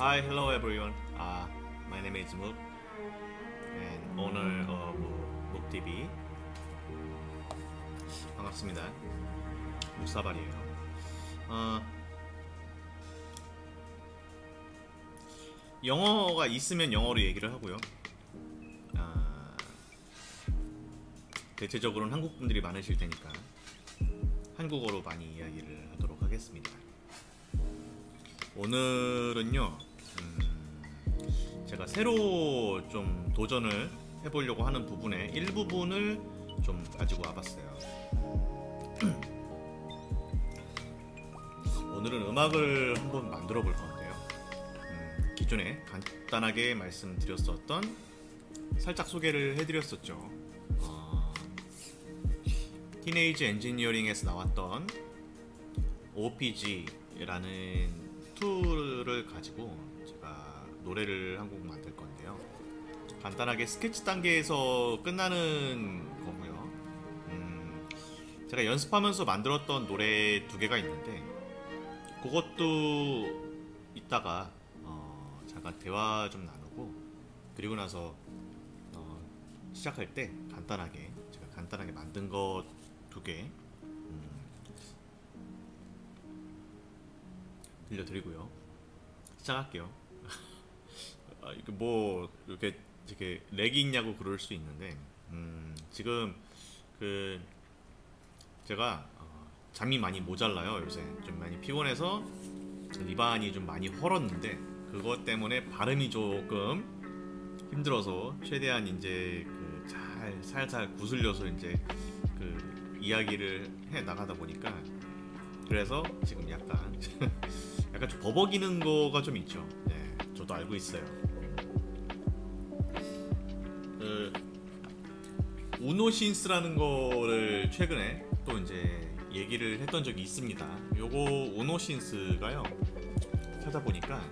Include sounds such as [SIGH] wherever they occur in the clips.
Hi, hello everyone. Uh, my name is Mook, and owner of Mook TV. 반갑습니다. 묵사발이에요. 어, 영어가 있으면 영어로 얘기를 하고요. 아, 대체적으로는 한국 분들이 많으실 테니까 한국어로 많이 이야기를 하도록 하겠습니다. 오늘은요, 새로 좀 도전을 해보려고 하는 부분의 일부분을 좀 가지고 와봤어요. [CLEARS THROAT] 오늘은 음악을 한번 만들어 볼 건데요. 음, 기존에 간단하게 말씀드렸었던 살짝 소개를 해드렸었죠. 어, 티네이지 엔지니어링에서 나왔던 OP-Z라는 툴을 가지고 제가 노래를 한 곡. 간단하게 스케치 단계에서 끝나는 거고요. 음, 제가 연습하면서 만들었던 노래 두 개가 있는데 그것도 이따가 어, 잠깐 대화 좀 나누고 그리고 나서 어, 시작할 때 간단하게 제가 간단하게 만든 것 두개 음, 들려드리고요. 시작할게요. [LAUGHS] 아, 이게 뭐 이렇게 이렇게 렉이 있냐고 그럴 수 있는데 음, 지금 그 제가 어, 잠이 많이 모자라요 요새 좀 많이 피곤해서 리반이 좀 많이 헐었는데 그것 때문에 발음이 조금 힘들어서 최대한 이제 그 잘 살살 구슬려서 이제 그 이야기를 해 나가다 보니까 그래서 지금 약간 [LAUGHS] 약간 좀 버벅이는 거가 좀 있죠. 네, 저도 알고 있어요. 우노신스라는 거를 최근에 또 이제 얘기를 했던 적이 있습니다. 요거 우노신스가요. 찾아보니까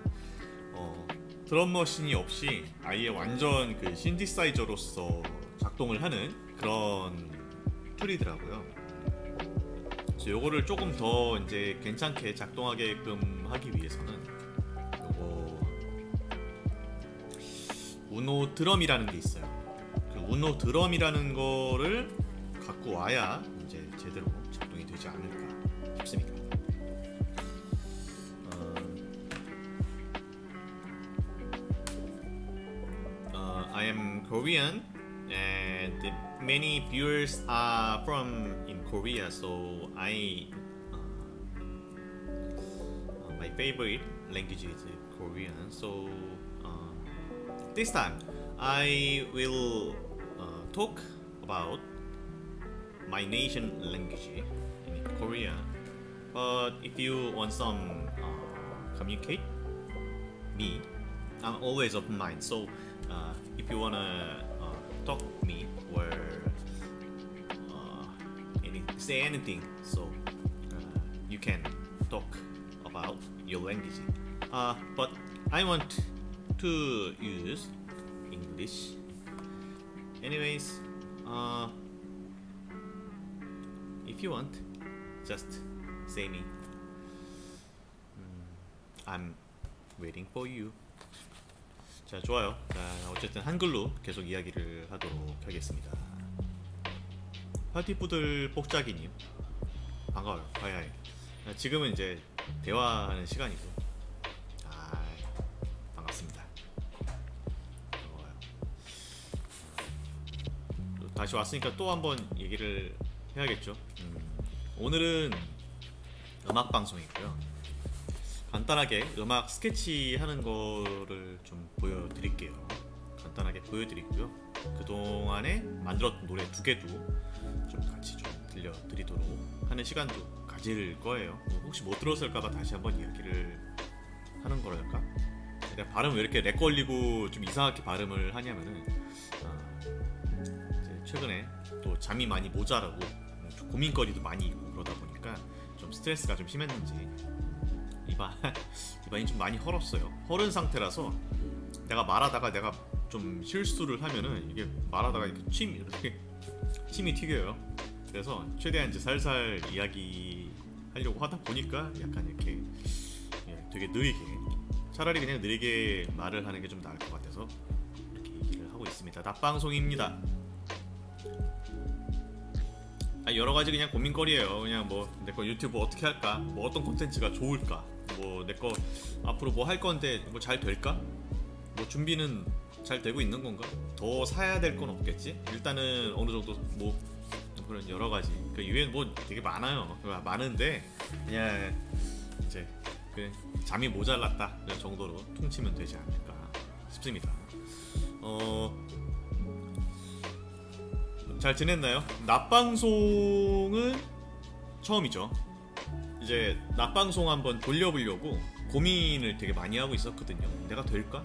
어, 드럼 머신이 없이 아예 완전 그 신디사이저로서 작동을 하는 그런 툴이더라고요. 그래서 요거를 조금 더 이제 괜찮게 작동하게끔 하기 위해서는 요거 우노 드럼이라는 게 있어요. 그 우노 드럼이라는 거를 갖고 와야 이제 제대로 작동이 되지 않을까 싶습니다. 어, uh, I am Korean and many viewers are from in Korea so I uh, uh, my favorite language is Korean so uh, this time I will uh, talk about my nation language in Korea. But if you want some uh, communicate me I'm always open mind so uh, if you wanna uh, talk me or uh, any, say anything so uh, you can talk about your language. Uh, but I want to use English anyways uh, if you want just say me Mm, I'm waiting for you 자 좋아요. 자 어쨌든 한글로 계속 이야기를 하도록 하겠습니다. 파티푸들 뽑자기님 반가워요. 하이하이. 자, 지금은 이제 대화하는 시간이고. 다시 왔으니까 또 한번 얘기를 해야겠죠. 음, 오늘은 음악 방송이고요. 간단하게 음악 스케치 하는 거를 좀 보여드릴게요. 간단하게 보여드리고요. 그동안에 만들었던 노래 두 개도 좀 같이 좀 들려드리도록 하는 시간도 가질 거예요. 뭐 혹시 못 들었을까봐 다시 한번 이야기를 하는 거랄까? 내가 발음 왜 이렇게 lag 걸리고 좀 이상하게 발음을 하냐면은 아, 이제 최근에 또 잠이 많이 모자라고 좀 고민거리도 많이 있고 그러다 보니까 좀 스트레스가 좀 심했는지 이반 [LAUGHS] 이반이 좀 많이 헐었어요. 헐은 상태라서 내가 말하다가 내가 좀 실수를 하면은 이게 말하다가 이렇게 침 이렇게 침이 튀겨요. 그래서 최대한 이제 살살 이야기 하려고 하다 보니까 약간 이렇게 예, 되게 느리게 차라리 그냥 느리게 말을 하는 게 좀 나을 것 같아서 이렇게 얘기를 하고 있습니다. 낮방송입니다. 아, 여러 가지 그냥 고민거리예요. 그냥 뭐 내 거 유튜브 어떻게 할까? 뭐 어떤 콘텐츠가 좋을까? 뭐 내 거 앞으로 뭐 할 건데 뭐 잘 될까? 뭐 준비는 잘 되고 있는 건가? 더 사야 될 건 없겠지? 일단은 어느 정도 뭐 그런 여러 가지 그 이외에 뭐 되게 많아요. 많은데 그냥 이제 그 잠이 모자랐다 정도로 퉁치면 되지 않을까 싶습니다. 어. 잘 지냈나요? 낮방송은 처음이죠. 이제 낮방송 한번 돌려보려고 고민을 되게 많이 하고 있었거든요. 내가 될까?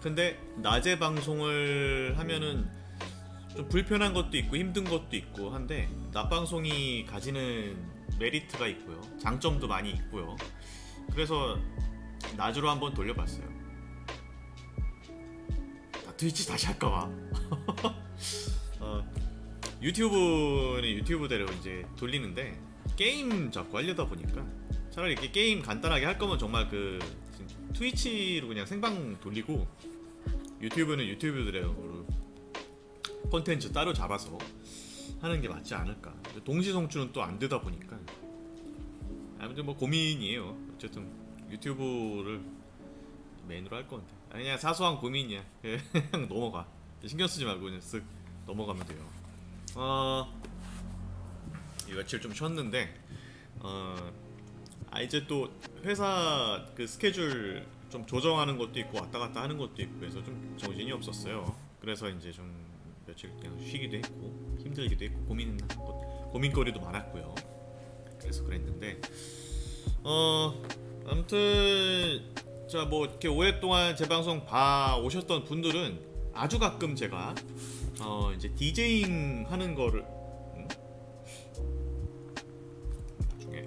근데 낮에 방송을 하면은 좀 불편한 것도 있고 힘든 것도 있고 한데 낮방송이 가지는 메리트가 있고요. 장점도 많이 있고요. 그래서 낮으로 한번 돌려봤어요. 나 트위치 다시 할까봐. [LAUGHS] 어, 유튜브는 유튜브대로 이제 돌리는데 게임 자꾸 하려다 보니까 차라리 이렇게 게임 간단하게 할 거면 정말 그 트위치로 그냥 생방 돌리고 유튜브는 유튜브대로 콘텐츠 따로 잡아서 하는 게 맞지 않을까. 동시 송출은 또 안 되다 보니까 아무튼 뭐 고민이에요. 어쨌든 유튜브를 메인으로 할 건데 아니 그냥 사소한 고민이야. [LAUGHS] 그냥 넘어가. 신경 쓰지 말고 그냥 쓱 넘어가면 돼요. 어이 며칠 좀 쉬었는데 어 아, 이제 또 회사 그 스케줄 좀 조정하는 것도 있고 왔다 갔다 하는 것도 있고 그래서 좀 정신이 없었어요. 그래서 이제 좀 며칠 그냥 쉬기도 했고 힘들기도 했고 고민 고민거리도 많았고요. 그래서 그랬는데 어 아무튼 자 뭐 이렇게 오랫동안 제 방송 봐 오셨던 분들은 아주 가끔 제가 어 이제 디제잉 하는 거를 음? 나중에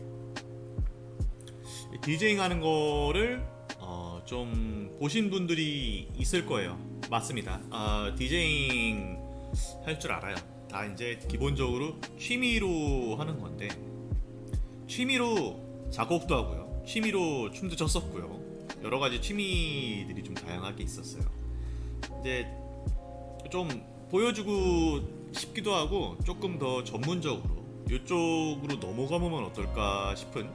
디제잉 하는 거를 어, 좀 보신 분들이 있을 거예요. 맞습니다. 어, 디제잉 할 줄 알아요. 다 이제 기본적으로 취미로 하는 건데 취미로 작곡도 하고요. 취미로 춤도 췄었고요. 여러 가지 취미들이 좀 다양하게 있었어요. 이제 좀 보여주고 싶기도 하고 조금 더 전문적으로 이쪽으로 넘어가면 어떨까 싶은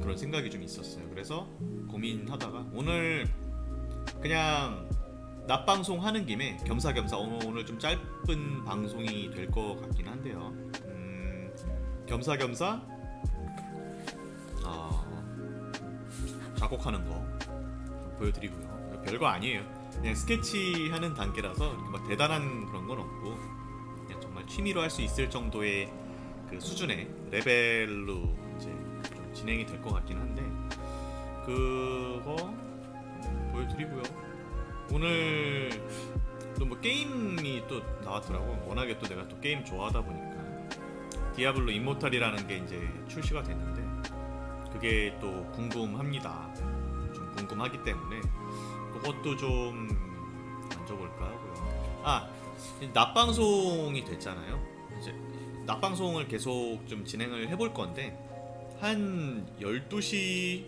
그런 생각이 좀 있었어요. 그래서 고민하다가 오늘 그냥 낮 방송 하는 김에 겸사겸사 오늘 좀 짧은 방송이 될 것 같긴 한데요. 음, 겸사겸사 어, 작곡하는 거 보여드리고요. 별거 아니에요. 그냥 스케치하는 단계라서 막 대단한 그런 건 없고 그냥 정말 취미로 할 수 있을 정도의 그 수준의 레벨로 이제 좀 진행이 될 것 같긴 한데 그거 보여드리고요. 오늘 또 뭐 게임이 또 나왔더라고. 워낙에 또 내가 또 게임 좋아하다 보니까 디아블로 임모탈이라는 게 이제 출시가 됐는데 그게 또 궁금합니다. 좀 궁금하기 때문에 그것도 좀 만져볼까 하고요. 아, 낮 방송이 됐잖아요. 이제 낮 방송을 계속 좀 진행을 해볼 건데 한 12시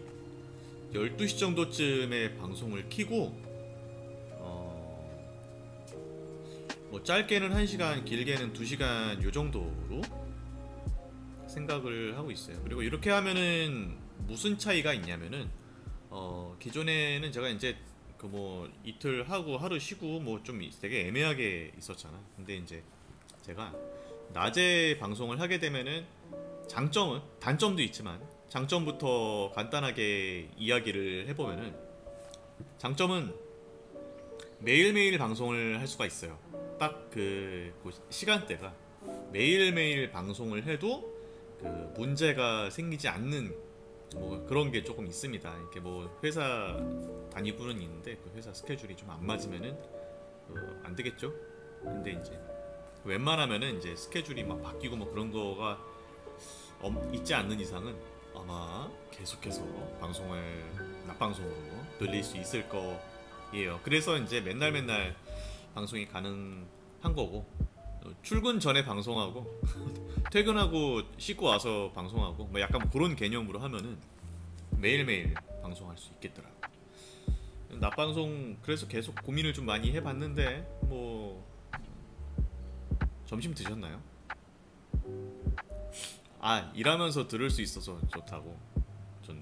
12시 정도쯤에 방송을 키고 뭐 짧게는 1시간, 길게는 2시간 요 정도로 생각을 하고 있어요. 그리고 이렇게 하면은 무슨 차이가 있냐면은 어 기존에는 제가 이제 그 뭐 이틀 하고 하루 쉬고 뭐 좀 되게 애매하게 있었잖아. 근데 이제 제가 낮에 방송을 하게 되면은 장점은 단점도 있지만 장점부터 간단하게 이야기를 해보면은 장점은 매일매일 방송을 할 수가 있어요. 딱 그 시간대가 매일매일 방송을 해도 그 문제가 생기지 않는 뭐 그런 게 조금 있습니다. 이렇게 뭐 회사 다니부는 있는데 그 회사 스케줄이 좀 안 맞으면은 그안 되겠죠. 근데 이제 웬만하면은 이제 스케줄이 막 바뀌고 뭐 그런 거가 있지 않는 이상은 아마 계속해서 방송을 낮방송으로 늘릴 수 있을 거예요. 그래서 이제 맨날 맨날 방송이 가능한 거고 출근 전에 방송하고 [LAUGHS] 퇴근하고 씻고 와서 방송하고 뭐 약간 그런 개념으로 하면은 매일매일 방송할 수 있겠더라. 낮방송 그래서 계속 고민을 좀 많이 해봤는데 뭐 점심 드셨나요? 아 일하면서 들을 수 있어서 좋다고 좋네.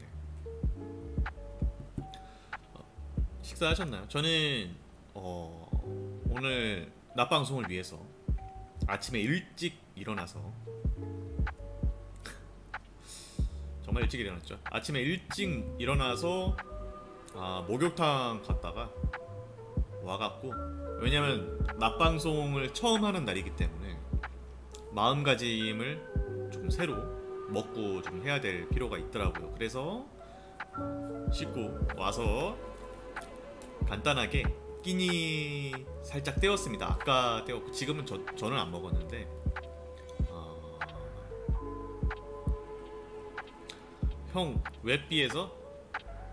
어, 식사하셨나요? 저는 어, 오늘 낮방송을 위해서 아침에 일찍 일어나서 정말 일찍 일어났죠. 아침에 일찍 일어나서 아, 목욕탕 갔다가 와갖고 왜냐면 낮방송을 처음 하는 날이기 때문에 마음가짐을 좀 새로 먹고 좀 해야 될 필요가 있더라고요. 그래서 씻고 와서 간단하게 끼니 살짝 떼었습니다. 아까 떼었고 지금은 저, 저는 안 먹었는데 어... 형 웹비에서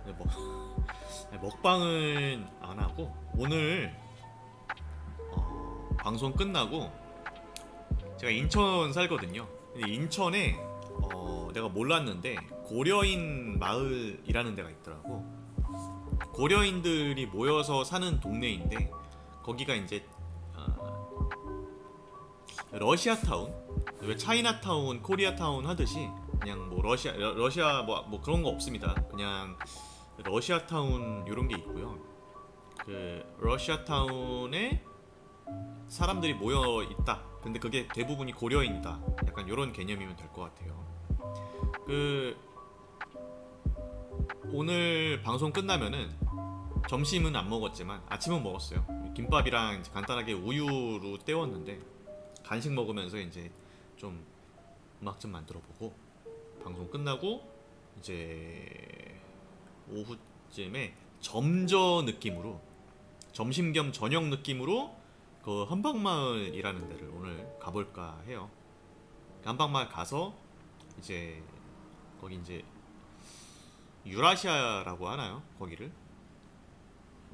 네, [LAUGHS] 먹방은 안 하고 오늘 어, 방송 끝나고 제가 인천 살거든요. 인천에 어, 내가 몰랐는데 고려인 마을이라는 데가 있더라고. 고려인들이 모여서 사는 동네인데 거기가 이제 어, 러시아 타운 왜 차이나 타운, 코리아 타운 하듯이 그냥 뭐 러시아 러시아 뭐, 뭐 그런 거 없습니다. 그냥 러시아 타운 이런 게 있고요. 그 러시아 타운에 사람들이 모여 있다. 근데 그게 대부분이 고려인이다. 약간 이런 개념이면 될 것 같아요. 그 오늘 방송 끝나면은 점심은 안 먹었지만 아침은 먹었어요. 김밥이랑 간단하게 우유로 때웠는데 간식 먹으면서 이제 좀 음악 좀 만들어 보고 방송 끝나고 이제 오후쯤에 점저 느낌으로 점심 겸 저녁 느낌으로 그 한방마을이라는 데를 오늘 가볼까 해요. 한방마을 가서 이제 거기 이제 유라시아라고 하나요? 거기를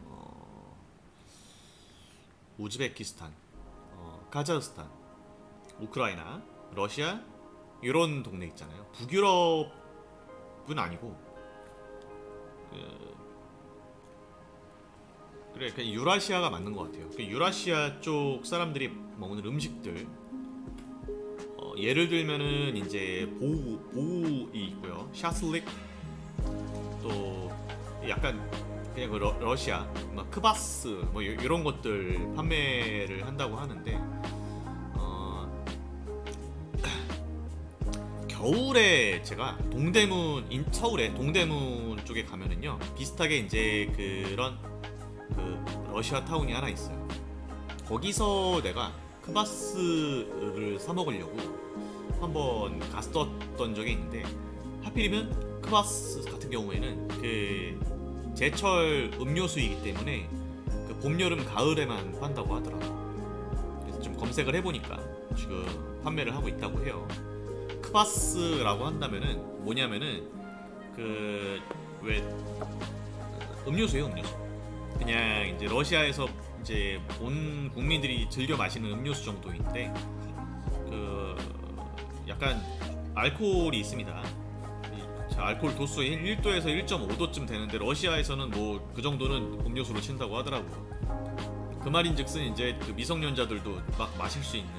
어, 우즈베키스탄, 어, 카자흐스탄, 우크라이나, 러시아 이런 동네 있잖아요. 북유럽은 아니고 그, 그래 그냥 유라시아가 맞는 것 같아요. 그 유라시아 쪽 사람들이 먹는 음식들 어, 예를 들면은 이제 보우 보우이 있고요. 샤슬릭 또 약간 그냥 그 러, 시아막 뭐 크바스 뭐 이런 것들 판매를 한다고 하는데 어, [CLEARS THROAT] 겨울에 제가 동대문 인, 서울에 동대문 쪽에 가면은요 비슷하게 이제 그런 그 러시아 타운이 하나 있어요. 거기서 내가 크바스를 사 먹으려고 한번 갔었던 적이 있는데 하필이면 크바스 같은 경우에는 그 제철 음료수이기 때문에 그 봄, 여름, 가을에만 판다고 하더라고요. 그래서 좀 검색을 해보니까 지금 판매를 하고 있다고 해요. 크바스라고 한다면은 뭐냐면은 그 왜 음료수예요, 음료수. 그냥 이제 러시아에서 이제 온 국민들이 즐겨 마시는 음료수 정도인데 그 약간 알코올이 있습니다. 자, 알코올 도수 1도에서 1.5도쯤 되는데 러시아에서는 뭐 그 정도는 음료수로 친다고 하더라고요. 그 말인즉슨 이제 그 미성년자들도 막 마실 수 있는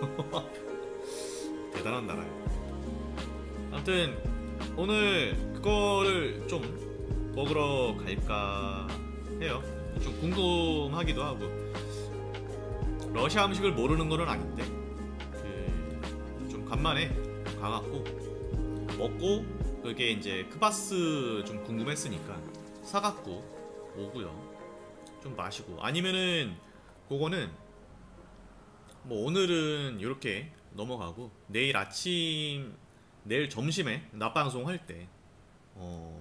[LAUGHS] 대단한 나라예요. 아무튼 오늘 그거를 좀 먹으러 갈까 해요. 좀 궁금하기도 하고 러시아 음식을 모르는 거는 아닌데 그 좀 간만에 가갖고 먹고 그게 이제 크바스 좀 궁금했으니까 사갖고 오고요. 좀 마시고. 아니면은 그거는 뭐 오늘은 이렇게 넘어가고 내일 아침 내일 점심에 낮방송 할때 어,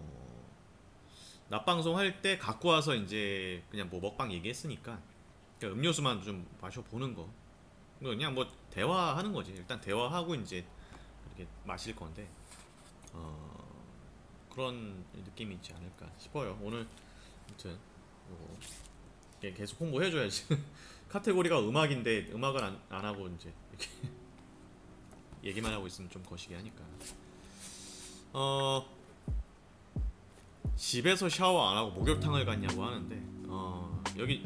낮방송 할 때 갖고 와서 이제 그냥 뭐 먹방 얘기했으니까 그냥 음료수만 좀 마셔 보는 거. 그냥 뭐 대화하는 거지. 일단 대화하고 이제 이렇게 마실 건데 어, 그런 느낌이 있지 않을까 싶어요. 오늘 아무튼 요거 계속 홍보해줘야지. [LAUGHS] 카테고리가 음악인데 음악을 안, 안 하고 이제 이렇게 [LAUGHS] 얘기만 하고 있으면 좀 거시기 하니까. 어 집에서 샤워 안 하고 목욕탕을 갔냐고 하는데 어 여기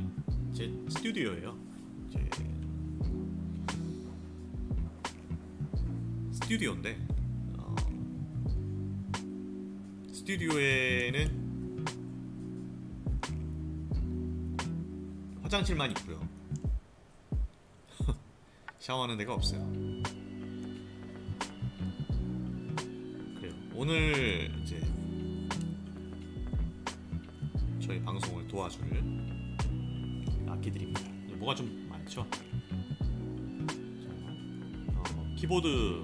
제 스튜디오예요. 제 스튜디오인데 스튜디오에는 화장실만 있고요 [LAUGHS] 샤워하는 데가 없어요. 그래요. 오늘 이제 저희 방송을 도와줄 악기들입니다. 뭐가 좀 많죠? 자, 어, 키보드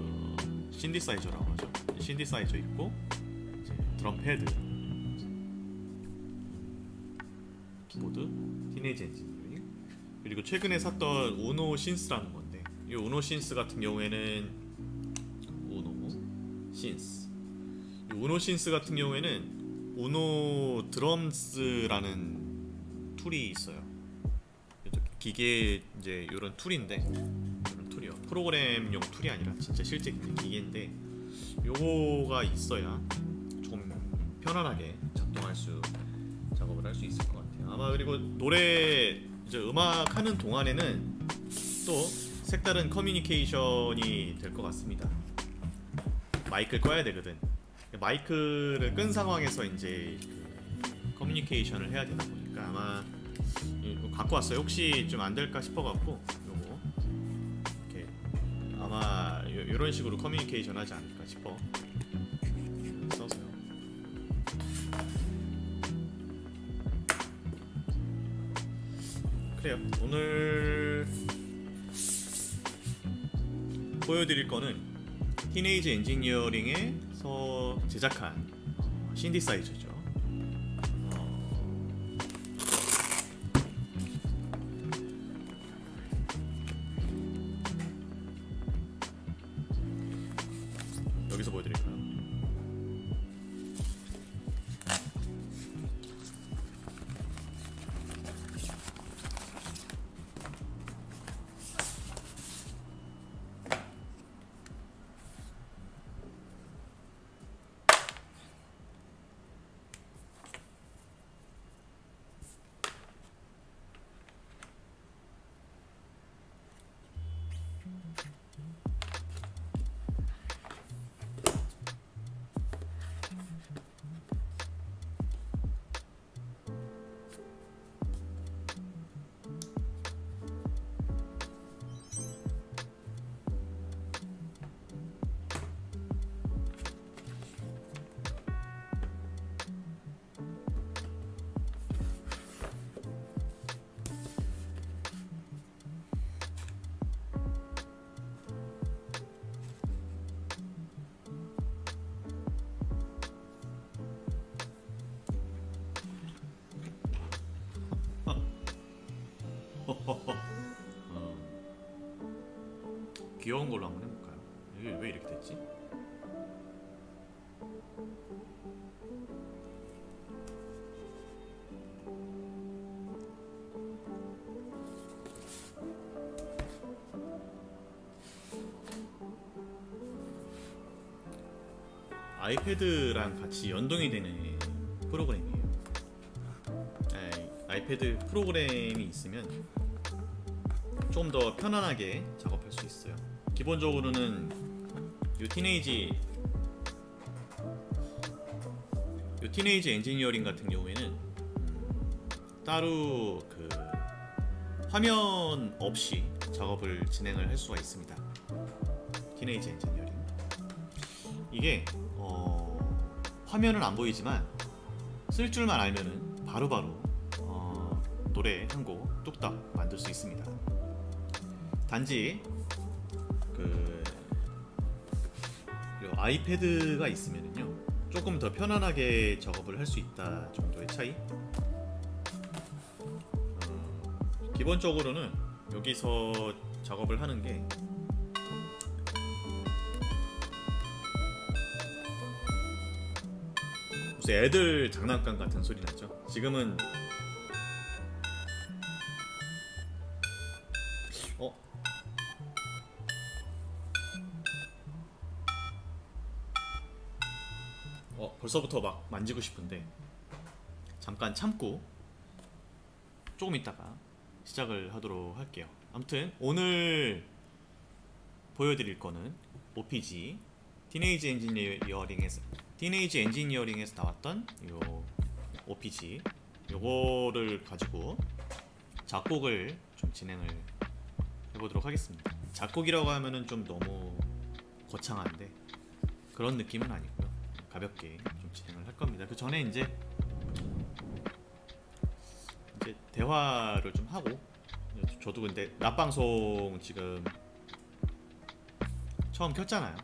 신디사이저라고 하죠. 신디사이저 있고 드럼 패드, 키보드, Teenage Engineering 그리고 최근에 샀던 UNO Synth라는 거. 이 UNO Synth 같은 경우에는 UNO Synth 이 UNO Synth 같은 경우에는 UNO Drums라는 툴이 있어요. 기계 이제 이런 툴인데 이런 툴이요. 프로그램용 툴이 아니라 진짜 실제 기계인데 요거가 있어야 좀 편안하게 작동할 수 작업을 할 수 있을 것 같아요. 아마 그리고 노래 이제 음악 하는 동안에는 또 색다른 커뮤니케이션이 될 것 같습니다. 마이크를 꺼야 되거든. 마이크를 끈 상황에서 이제 그 커뮤니케이션을 해야 되다 보니까 아마 갖고 왔어요. 혹시 좀 안 될까 싶어 갖고 요거 이렇게 아마 요, 런 식으로 커뮤니케이션 하지 않을까 싶어 써서요. 그래요. 오늘 보여드릴 거는 티네이지 엔지니어링에서 제작한 어, 신디사이저죠. 귀여운 걸로 한번 해볼까요? 이게 왜 이렇게 됐지? 아이패드랑 같이 연동이 되는 프로그램이에요. 아이패드 프로그램이 있으면 좀 더 편안하게 작업할 수 있어요. 기본적으로는 이 Teenage 이 Teenage Engineering 같은 경우에는 음, 따로 그 화면 없이 작업을 진행을 할 수가 있습니다. Teenage Engineering 이게 어, 화면은 안 보이지만 쓸 줄만 알면은 바로바로 어, 노래 한 곡 뚝딱 만들 수 있습니다. 단지 아이패드가 있으면은요 조금 더 편안하게 작업을 할 수 있다 정도의 차이. 어, 기본적으로는 여기서 작업을 하는 게 무슨 애들 장난감 같은 소리 나죠? 지금은 벌써부터 막 만지고 싶은데 잠깐 참고 조금 있다가 시작을 하도록 할게요. 아무튼 오늘 보여드릴 거는 OPG 티네이지 엔지니어링에서 티네이지 엔지니어링에서 나왔던 요 OPG 요거를 가지고 작곡을 좀 진행을 해보도록 하겠습니다. 작곡이라고 하면은 좀 너무 거창한데 그런 느낌은 아니고요. 가볍게 겁니다. 그 전에 이제 이제 대화를 좀 하고 저도 근데 낮방송 지금 처음 켰잖아요.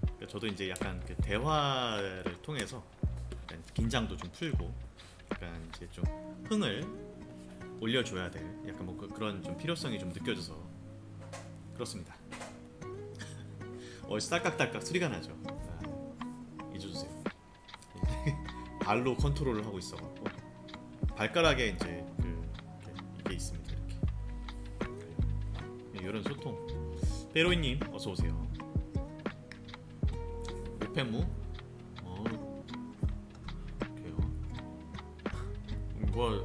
그러니까 저도 이제 약간 그 대화를 통해서 약간 긴장도 좀 풀고 약간 이제 좀 흥을 올려줘야 될 약간 뭐 그, 그런 좀 필요성이 좀 느껴져서 그렇습니다. [LAUGHS] 어 딸깍딸깍 소리가 나죠. 발로 컨트롤을 하고 있어갖고 발가락에 이제 그 이게 있습니다. 이렇게 이런 소통. 페로이님 어서 오세요. 오펜무 어 그래요. 뭐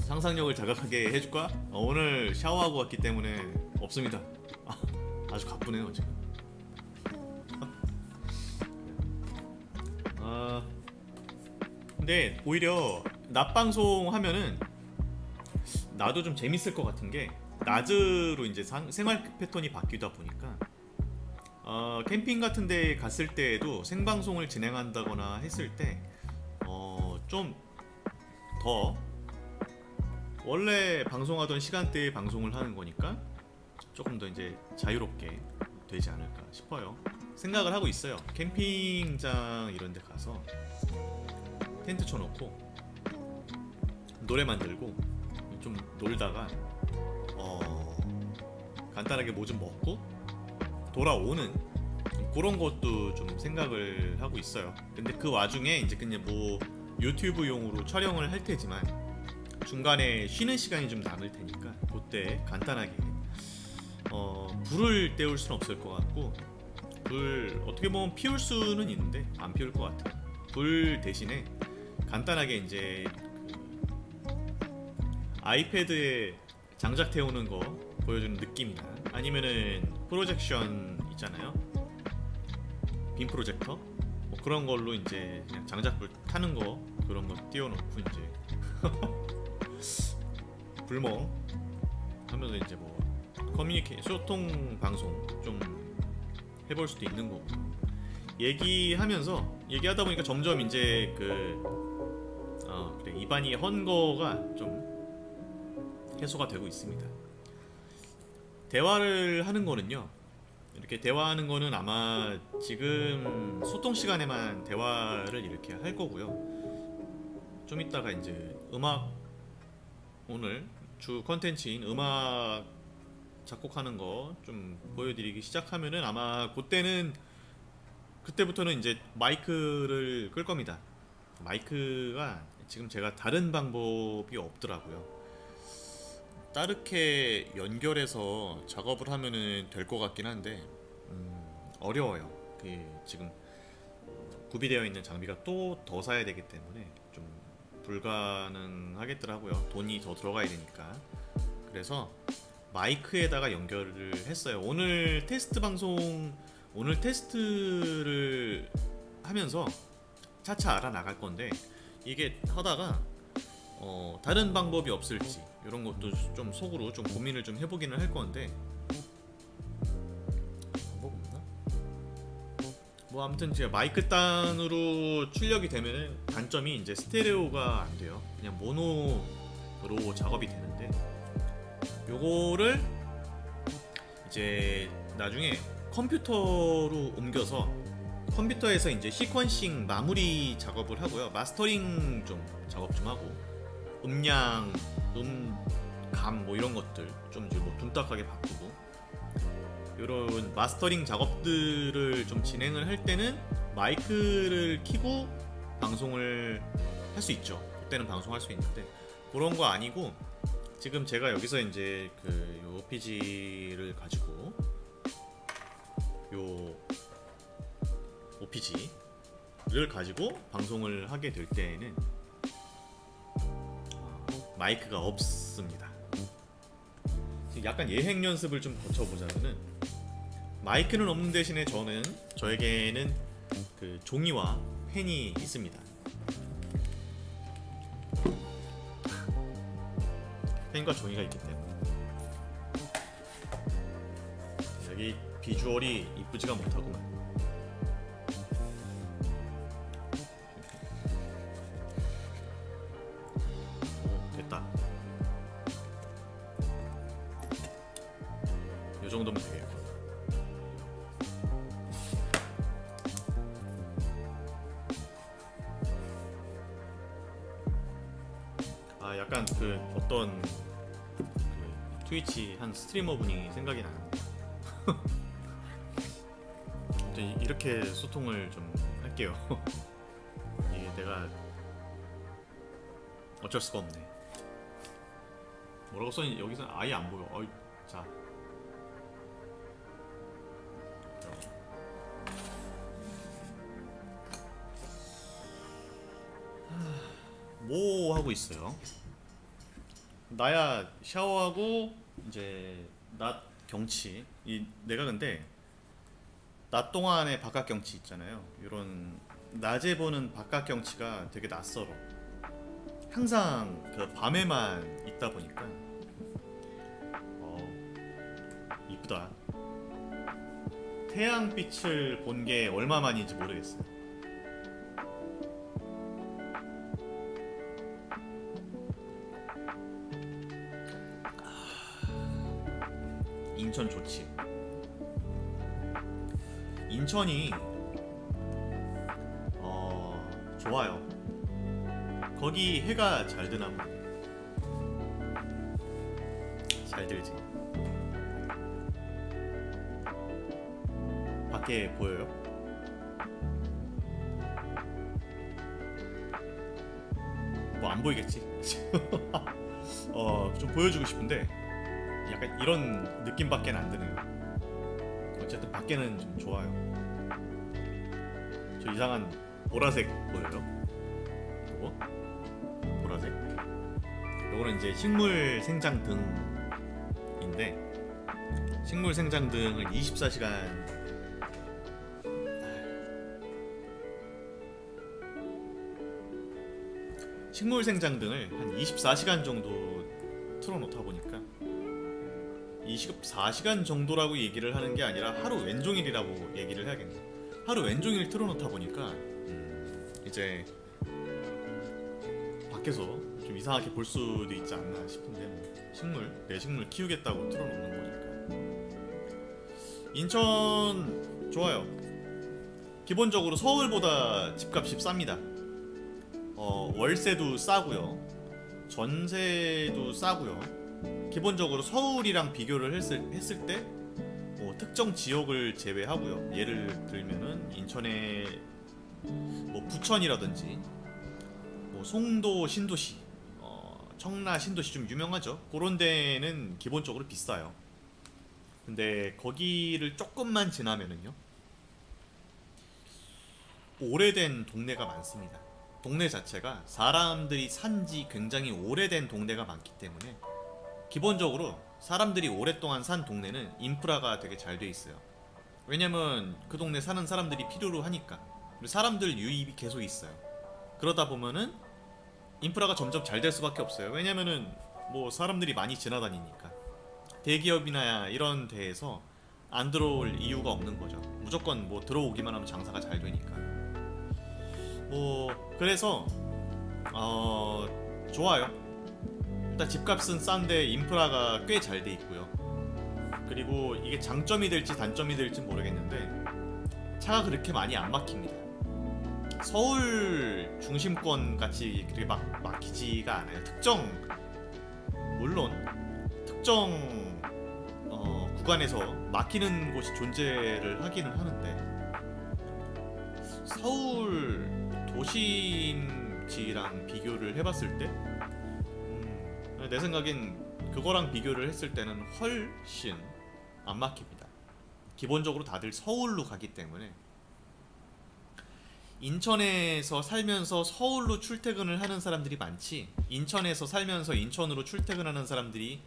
상상력을 자극하게 해줄까? 어, 오늘 샤워하고 왔기 때문에 없습니다. 아, 아주 가쁘네요 지금. 근데 오히려 낮 방송 하면은 나도 좀 재밌을 것 같은 게 낮으로 이제 상, 생활 패턴이 바뀌다 보니까 어, 캠핑 같은 데 갔을 때에도 생방송을 진행한다거나 했을 때 어, 좀더 원래 방송하던 시간대에 방송을 하는 거니까 조금 더 이제 자유롭게 되지 않을까 싶어요. 생각을 하고 있어요. 캠핑장 이런 데 가서 텐트 쳐놓고 노래 만들고 좀 놀다가 어 간단하게 뭐 좀 먹고 돌아오는 그런 것도 좀 생각을 하고 있어요. 근데 그 와중에 이제 그냥 뭐 유튜브용으로 촬영을 할 테지만 중간에 쉬는 시간이 좀 남을 테니까 그때 간단하게 어 불을 때울 수는 없을 것 같고 불 어떻게 보면 피울 수는 있는데 안 피울 것 같아요. 불 대신에 간단하게 이제 그 아이패드에 장작 태우는 거 보여주는 느낌이나 아니면은 프로젝션 있잖아요. 빔 프로젝터? 뭐 그런 걸로 이제 그냥 장작불 타는 거 그런 거 띄워놓고 이제 [LAUGHS] 불멍 하면서 이제 뭐 커뮤니케 소통 방송 좀 해볼 수도 있는 거고. 얘기하면서 얘기하다 보니까 점점 이제 그 입안이 헌 거가 좀 해소가 되고 있습니다. 대화를 하는 거는요. 이렇게 대화하는 거는 아마 지금 소통 시간에만 대화를 이렇게 할 거고요. 좀 이따가 이제 음악 오늘 주 컨텐츠인 음악 작곡하는 거 좀 보여드리기 시작하면은 아마 그때는 그때부터는 이제 마이크를 끌 겁니다. 마이크가 지금 제가 다른 방법이 없더라고요. 따르게 연결해서 작업을 하면은 될 것 같긴 한데 음, 어려워요. 그 지금 구비되어 있는 장비가 또 더 사야 되기 때문에 좀 불가능하겠더라고요. 돈이 더 들어가야 되니까. 그래서 마이크에다가 연결을 했어요. 오늘 테스트 방송 오늘 테스트를 하면서 차차 알아 나갈 건데 이게 하다가 어, 다른 방법이 없을지 이런 것도 좀 속으로 좀 고민을 좀 해보기는 할 건데 방법 없나? 뭐 아무튼 제가 마이크 단으로 출력이 되면 단점이 이제 스테레오가 안 돼요. 그냥 모노로 작업이 되는데 요거를 이제 나중에 컴퓨터로 옮겨서 컴퓨터에서 이제 시퀀싱 마무리 작업을 하고요. 마스터링 좀 작업 좀 하고 음량, 음 감 뭐 이런 것들 좀 이제 뭐 둔탁하게 바꾸고 이런 마스터링 작업들을 좀 진행을 할 때는 마이크를 키고 방송을 할 수 있죠. 그때는 방송할 수 있는데 그런 거 아니고 지금 제가 여기서 이제 그 OPG를 가지고 요 OPG를 가지고 방송을 하게 될 때에는 마이크가 없습니다. 약간 예행 연습을 좀 거쳐보자면은 마이크는 없는 대신에 저는 저에게는 그 종이와 펜이 있습니다. 펜과 종이가 있기 때문에 여기 비주얼이 이쁘지가 못하구만. 이 정도면 되겠고. 아 약간 그 어떤 그 트위치 한 스트리머 분이 생각이 나는데 [LAUGHS] 이렇게 소통을 좀 할게요. [LAUGHS] 이게 내가 어쩔 수가 없네. 뭐라고 써있 여기서 아예 안 보여. 어이, 뭐 하고 있어요? 나야 샤워하고 이제 낮 경치 이 내가 근데 낮 동안의 바깥 경치 있잖아요. 이런 낮에 보는 바깥 경치가 되게 낯설어. 항상 그 밤에만 있다 보니까 어 이쁘다. 태양빛을 본 게 얼마만인지 모르겠어요. 인천 좋지. 인천이 어 좋아요. 거기 해가 잘 드나 봐. 잘 들지. 밖에 보여요? 뭐 안 보이겠지? [LAUGHS] 어, 좀 보여주고 싶은데 약간 이런 느낌밖에 안 드네요. 어쨌든 밖에는 좀 좋아요. 저 이상한 보라색 보여요? 이거? 보라색? 요거는 이제 식물 생장 등인데 식물 생장 등을 24시간 식물 생장 등을 한 24시간 정도 틀어놓다 보니까 24시간 정도라고 얘기를 하는 게 아니라 하루 왼종일이라고 얘기를 해야겠네. 하루 왼종일 틀어놓다 보니까 음, 이제 밖에서 좀 이상하게 볼 수도 있지 않나 싶은데 뭐 식물 내 식물 키우겠다고 틀어놓는 거니까 인천 좋아요. 기본적으로 서울보다 집값이 쌉니다. 어, 월세도 싸고요. 전세도 싸고요. 기본적으로 서울이랑 비교를 했을, 했을 때 뭐, 특정 지역을 제외하고요. 예를 들면은 인천의 뭐 부천이라든지 뭐 송도 신도시, 어, 청라 신도시 좀 유명하죠. 그런 데는 기본적으로 비싸요. 근데 거기를 조금만 지나면은요. 오래된 동네가 많습니다. 동네 자체가 사람들이 산지 굉장히 오래된 동네가 많기 때문에 기본적으로 사람들이 오랫동안 산 동네는 인프라가 되게 잘 돼 있어요. 왜냐면 그 동네 사는 사람들이 필요로 하니까. 사람들 유입이 계속 있어요. 그러다 보면은 인프라가 점점 잘 될 수밖에 없어요. 왜냐면은 뭐 사람들이 많이 지나다니니까. 대기업이나 이런 데에서 안 들어올 이유가 없는 거죠. 무조건 뭐 들어오기만 하면 장사가 잘 되니까. 뭐 그래서 어 좋아요. 일단 집값은 싼데 인프라가 꽤 잘 돼 있고요. 그리고 이게 장점이 될지 단점이 될지 모르겠는데 차가 그렇게 많이 안 막힙니다. 서울 중심권 같이 그렇게 막 막히지가 않아요. 특정 물론 특정 어, 구간에서 막히는 곳이 존재를 하기는 하는데 서울 도심지랑 비교를 해봤을 때, 음, 내 생각엔 그거랑 비교를 했을 때는 훨씬 안 막힙니다. 기본적으로 다들 서울로 가기 때문에 인천에서 살면서 서울로 출퇴근을 하는 사람들이 많지 인천에서 살면서 인천으로 출퇴근하는 사람들이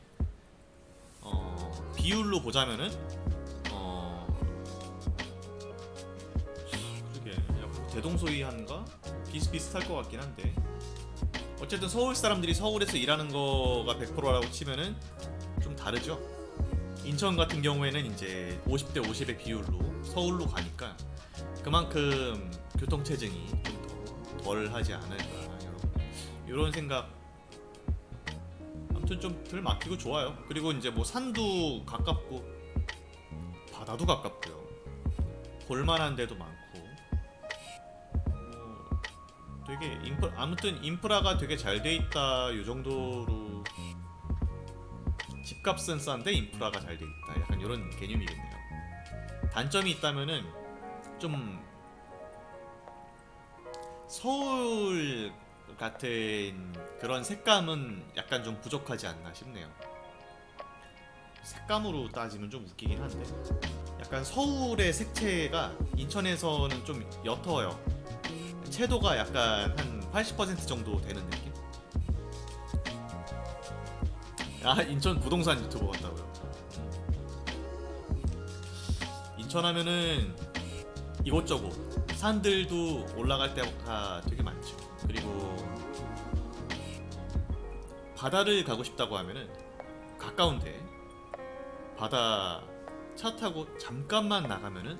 어, 비율로 보자면은 어, 약간 대동소이한가 비슷비슷할 것 같긴 한데 어쨌든 서울 사람들이 서울에서 일하는 거가 100%라고 치면은 좀 다르죠. 인천 같은 경우에는 이제 50대 50의 비율로 서울로 가니까 그만큼 교통체증이 좀더덜 하지 않을까 이런 생각. 아무튼 좀 덜 막히고 좋아요. 그리고 이제 뭐 산도 가깝고 바다도 가깝고요. 볼만한 데도 많고 되게 인프 아무튼 인프라가 되게 잘 돼 있다 요 정도로 집값은 싼데 인프라가 잘 돼 있다 약간 이런 개념이겠네요 단점이 있다면은 좀 서울 같은 그런 색감은 약간 좀 부족하지 않나 싶네요. 색감으로 따지면 좀 웃기긴 한데 약간 서울의 색채가 인천에서는 좀 옅어요. 채도가 약간 한 80% 정도 되는 느낌? 아 인천 부동산 유튜버 같다고요. 인천 하면은 이곳저곳 산들도 올라갈 때가 되게 많죠. 그리고 바다를 가고 싶다고 하면은 가까운데 바다 차 타고 잠깐만 나가면은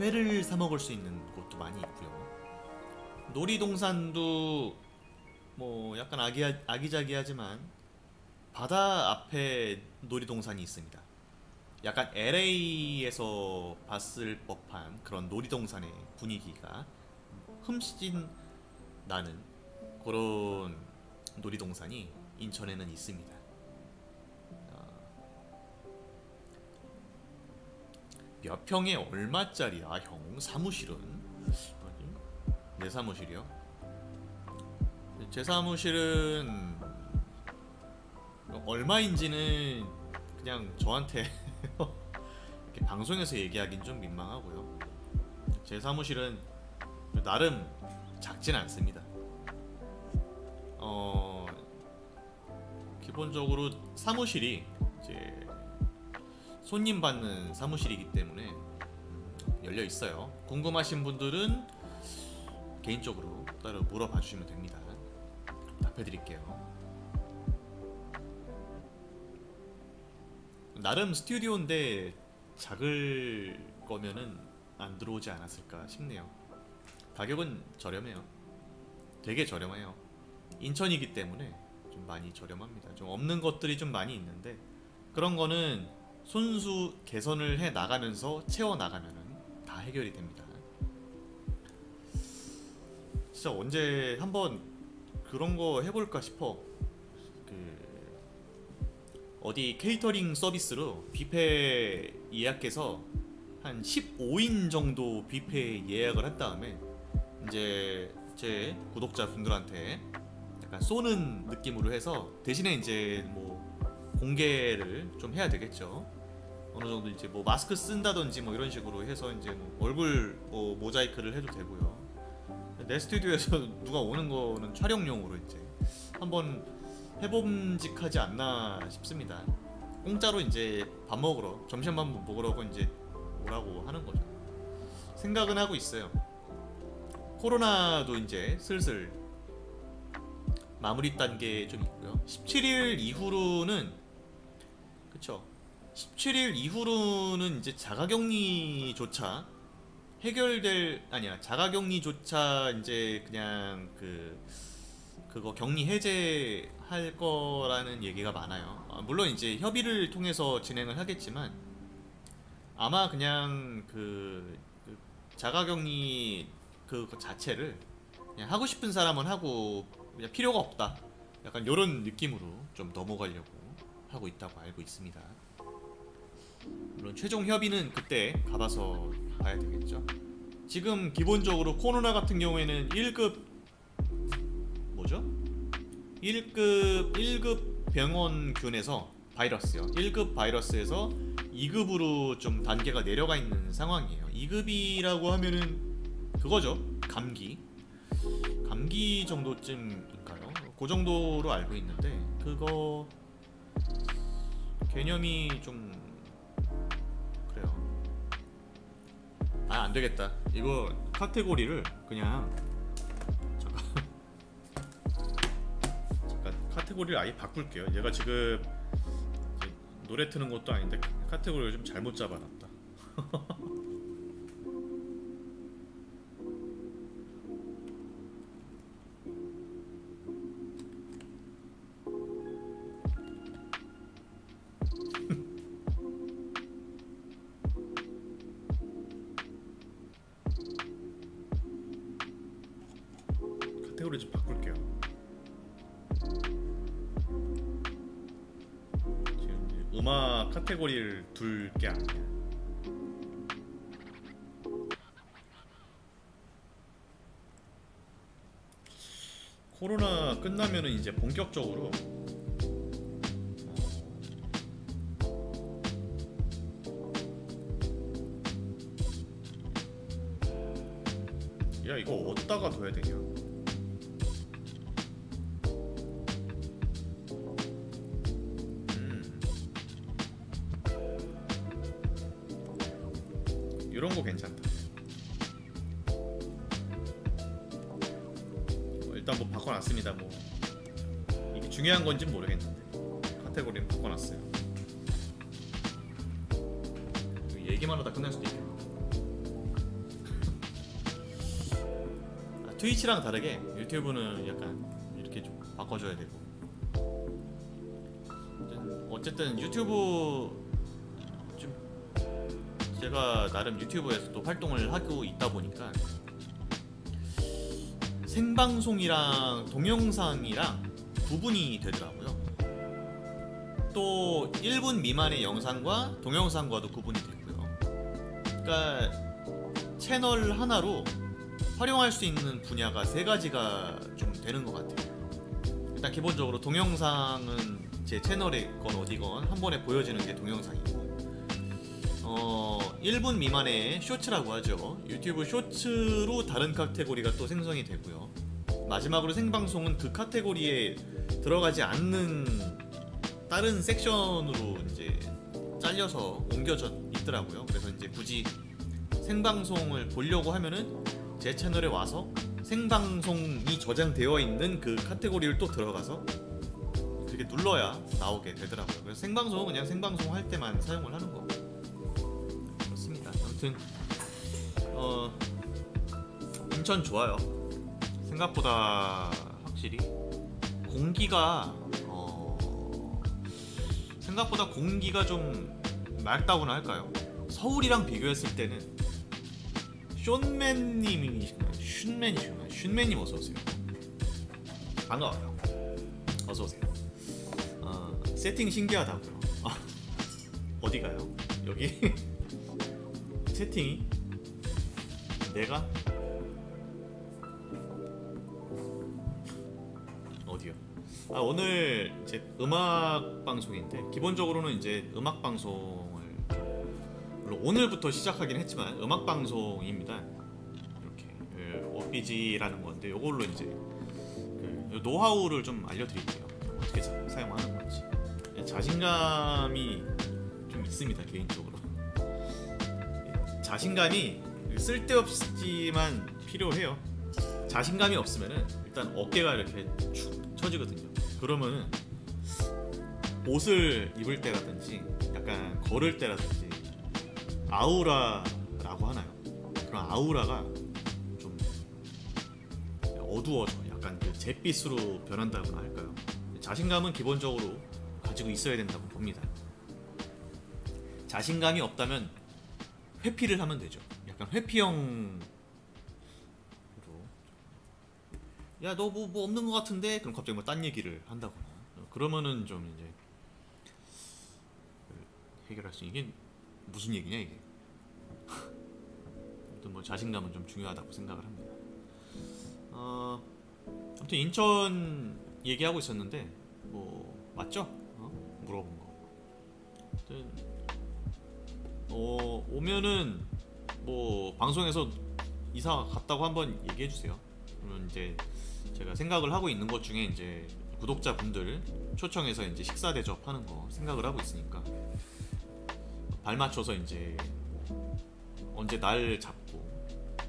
회를 사 먹을 수 있는 곳도 많이 있고요. 놀이동산도 뭐 약간 아기 아기자기하지만 바다 앞에 놀이동산이 있습니다. 약간 LA에서 봤을 법한 그런 놀이동산의 분위기가 흠씬 나는 그런 놀이동산이 인천에는 있습니다. 어, 몇 평에 얼마짜리야 형 사무실은? 내 사무실이요? 제 사무실은 얼마인지는 그냥 저한테 [LAUGHS] 방송에서 얘기하긴 좀 민망하고요. 제 사무실은 나름 작진 않습니다. 어 기본적으로 사무실이 이제 손님 받는 사무실이기 때문에 열려 있어요. 궁금하신 분들은 개인적으로 따로 물어봐 주시면 됩니다. 답해 드릴게요. 나름 스튜디오인데 작을 거면은 안 들어오지 않았을까 싶네요. 가격은 저렴해요. 되게 저렴해요. 인천이기 때문에 좀 많이 저렴합니다. 좀 없는 것들이 좀 많이 있는데 그런 거는 손수 개선을 해 나가면서 채워 나가면은 다 해결이 됩니다. 진짜 언제 한번 그런 거 해볼까 싶어. 어디 케이터링 서비스로 뷔페 예약해서 한 15인 정도 뷔페 예약을 한 다음에 이제 제 구독자분들한테 약간 쏘는 느낌으로 해서 대신에 이제 뭐 공개를 좀 해야 되겠죠. 어느 정도 이제 뭐 마스크 쓴다든지 뭐 이런 식으로 해서 이제 뭐 얼굴 뭐 모자이크를 해도 되고요. 내 스튜디오에서 [LAUGHS] 누가 오는 거는 촬영용으로 이제 한번 해봄직하지 않나 싶습니다. 공짜로 이제 밥 먹으러 점심밥 먹으러고 이제 오라고 하는 거죠. 생각은 하고 있어요. 코로나도 이제 슬슬 마무리 단계에 좀 있고요. 17일 이후로는 그쵸. 17일 이후로는 이제 자가격리조차 해결될 아니야 자가격리조차 이제 그냥 그 그거 격리 해제할 거라는 얘기가 많아요. 아, 물론 이제 협의를 통해서 진행을 하겠지만 아마 그냥 그, 그 자가격리 그, 그 자체를 그냥 하고 싶은 사람은 하고 그냥 필요가 없다. 약간 이런 느낌으로 좀 넘어가려고 하고 있다고 알고 있습니다. 물론 최종 협의는 그때 가봐서 봐야 되겠죠. 지금 기본적으로 코로나 같은 경우에는 1급 뭐죠? 1급 1급 병원균에서 바이러스요. 1급 바이러스에서 2급으로 좀 단계가 내려가 있는 상황이에요. 2급이라고 하면은 그거죠. 감기. 감기 정도쯤인가요? 그 정도로 알고 있는데 그거 개념이 좀 아, 안 되겠다. 이거 카테고리를 그냥 잠깐 잠깐 카테고리를 아예 바꿀게요. 얘가 지금 노래 트는 것도 아닌데 카테고리를 좀 잘못 잡아놨다. [LAUGHS] 음악 카테고리를 둘 게 아니야. 코로나 끝나면은 이제 본격적으로 야 이거 어디다가 둬야 되냐? 트위치랑 다르게 유튜브는 약간 이렇게 좀 바꿔줘야 되고 어쨌든 유튜브 좀 제가 나름 유튜브에서 또 활동을 하고 있다 보니까 생방송이랑 동영상이랑 구분이 되더라고요. 또 1분 미만의 영상과 동영상과도 구분이 되고요. 그러니까 채널 하나로 활용할 수 있는 분야가 세 가지가 좀 되는 것 같아요. 일단 기본적으로 동영상은 제 채널에 건 어디건 한 번에 보여지는 게 동영상이고 어 1분 미만의 쇼츠라고 하죠. 유튜브 쇼츠로 다른 카테고리가 또 생성이 되고요. 마지막으로 생방송은 그 카테고리에 들어가지 않는 다른 섹션으로 이제 잘려서 옮겨져 있더라고요. 그래서 이제 굳이 생방송을 보려고 하면은 제 채널에 와서 생방송이 저장되어 있는 그 카테고리를 또 들어가서 이렇게 눌러야 나오게 되더라고요. 그래서 생방송은 그냥 생방송 할 때만 사용을 하는 거고 그렇습니다. 아무튼 어 인천 좋아요. 생각보다 확실히 공기가 어 생각보다 공기가 좀 맑다고나 할까요? 서울이랑 비교했을 때는 쇼맨님이신가요? 슌맨이신가요? 슌맨님 어서 오세요. 반가워요. 어서 오세요. 어, 세팅 신기하다고요. 아, 어디 가요? 여기 [LAUGHS] 세팅이 내가 어디요? 아 오늘 이제 음악 방송인데 기본적으로는 이제 음악 방송을 물론 오늘부터 시작하긴 했지만 음악 방송입니다. 이렇게 예, 어, SBG라는 건데 이걸로 이제 그 노하우를 좀 알려드릴게요. 어떻게 사, 사용하는 건지. 자신감이 좀 있습니다 개인적으로. 자신감이 쓸데없지만 필요해요. 자신감이 없으면은 일단 어깨가 이렇게 축 처지거든요. 그러면은 옷을 입을 때라든지 약간 걸을 때라든지 아우라라고 하나요? 그런 아우라가 좀 어두워져. 약간 그 잿빛으로 변한다고나 할까요? 자신감은 기본적으로 가지고 있어야 된다고 봅니다. 자신감이 없다면 회피를 하면 되죠. 약간 회피형 야 너 뭐뭐 없는 것 같은데 그럼 갑자기 뭐 딴 얘기를 한다거나 그러면은 좀 이제 해결할 수 이게 무슨 얘기냐 이게 아무튼 뭐 자신감은 좀 중요하다고 생각을 합니다. 어 아무튼 인천 얘기하고 있었는데 뭐 맞죠? 어? 물어본 거. 아무튼 어 오면은 뭐 방송에서 이사 갔다고 한번 얘기해 주세요. 그러면 이제 제가 생각을 하고 있는 것 중에 이제 구독자분들 초청해서 이제 식사 대접하는 거 생각을 하고 있으니까 발 맞춰서 이제 언제 날 잡고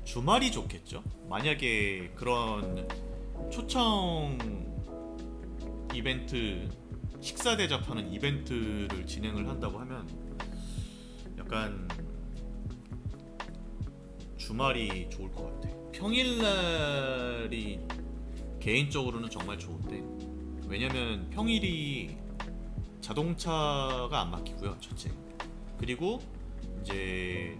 주말이 좋겠죠. 만약에 그런 초청 이벤트 식사 대접하는 이벤트를 진행을 한다고 하면 약간 주말이 좋을 것 같아. 평일날이 개인적으로는 정말 좋은데 왜냐면 평일이 자동차가 안 막히고요 첫째 그리고 이제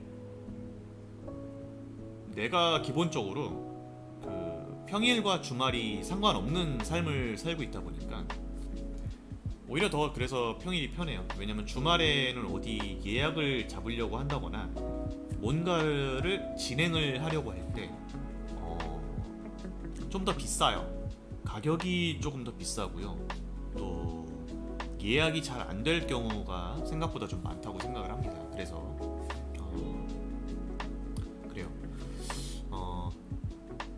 내가 기본적으로 그 평일과 주말이 상관없는 삶을 살고 있다 보니까 오히려 더 그래서 평일이 편해요 왜냐면 주말에는 어디 예약을 잡으려고 한다거나 뭔가를 진행을 하려고 할 때 좀더 비싸요 가격이 조금 더 비싸고요. 또 예약이 잘 안 될 경우가 생각보다 좀 많다고 생각을 합니다. 그래서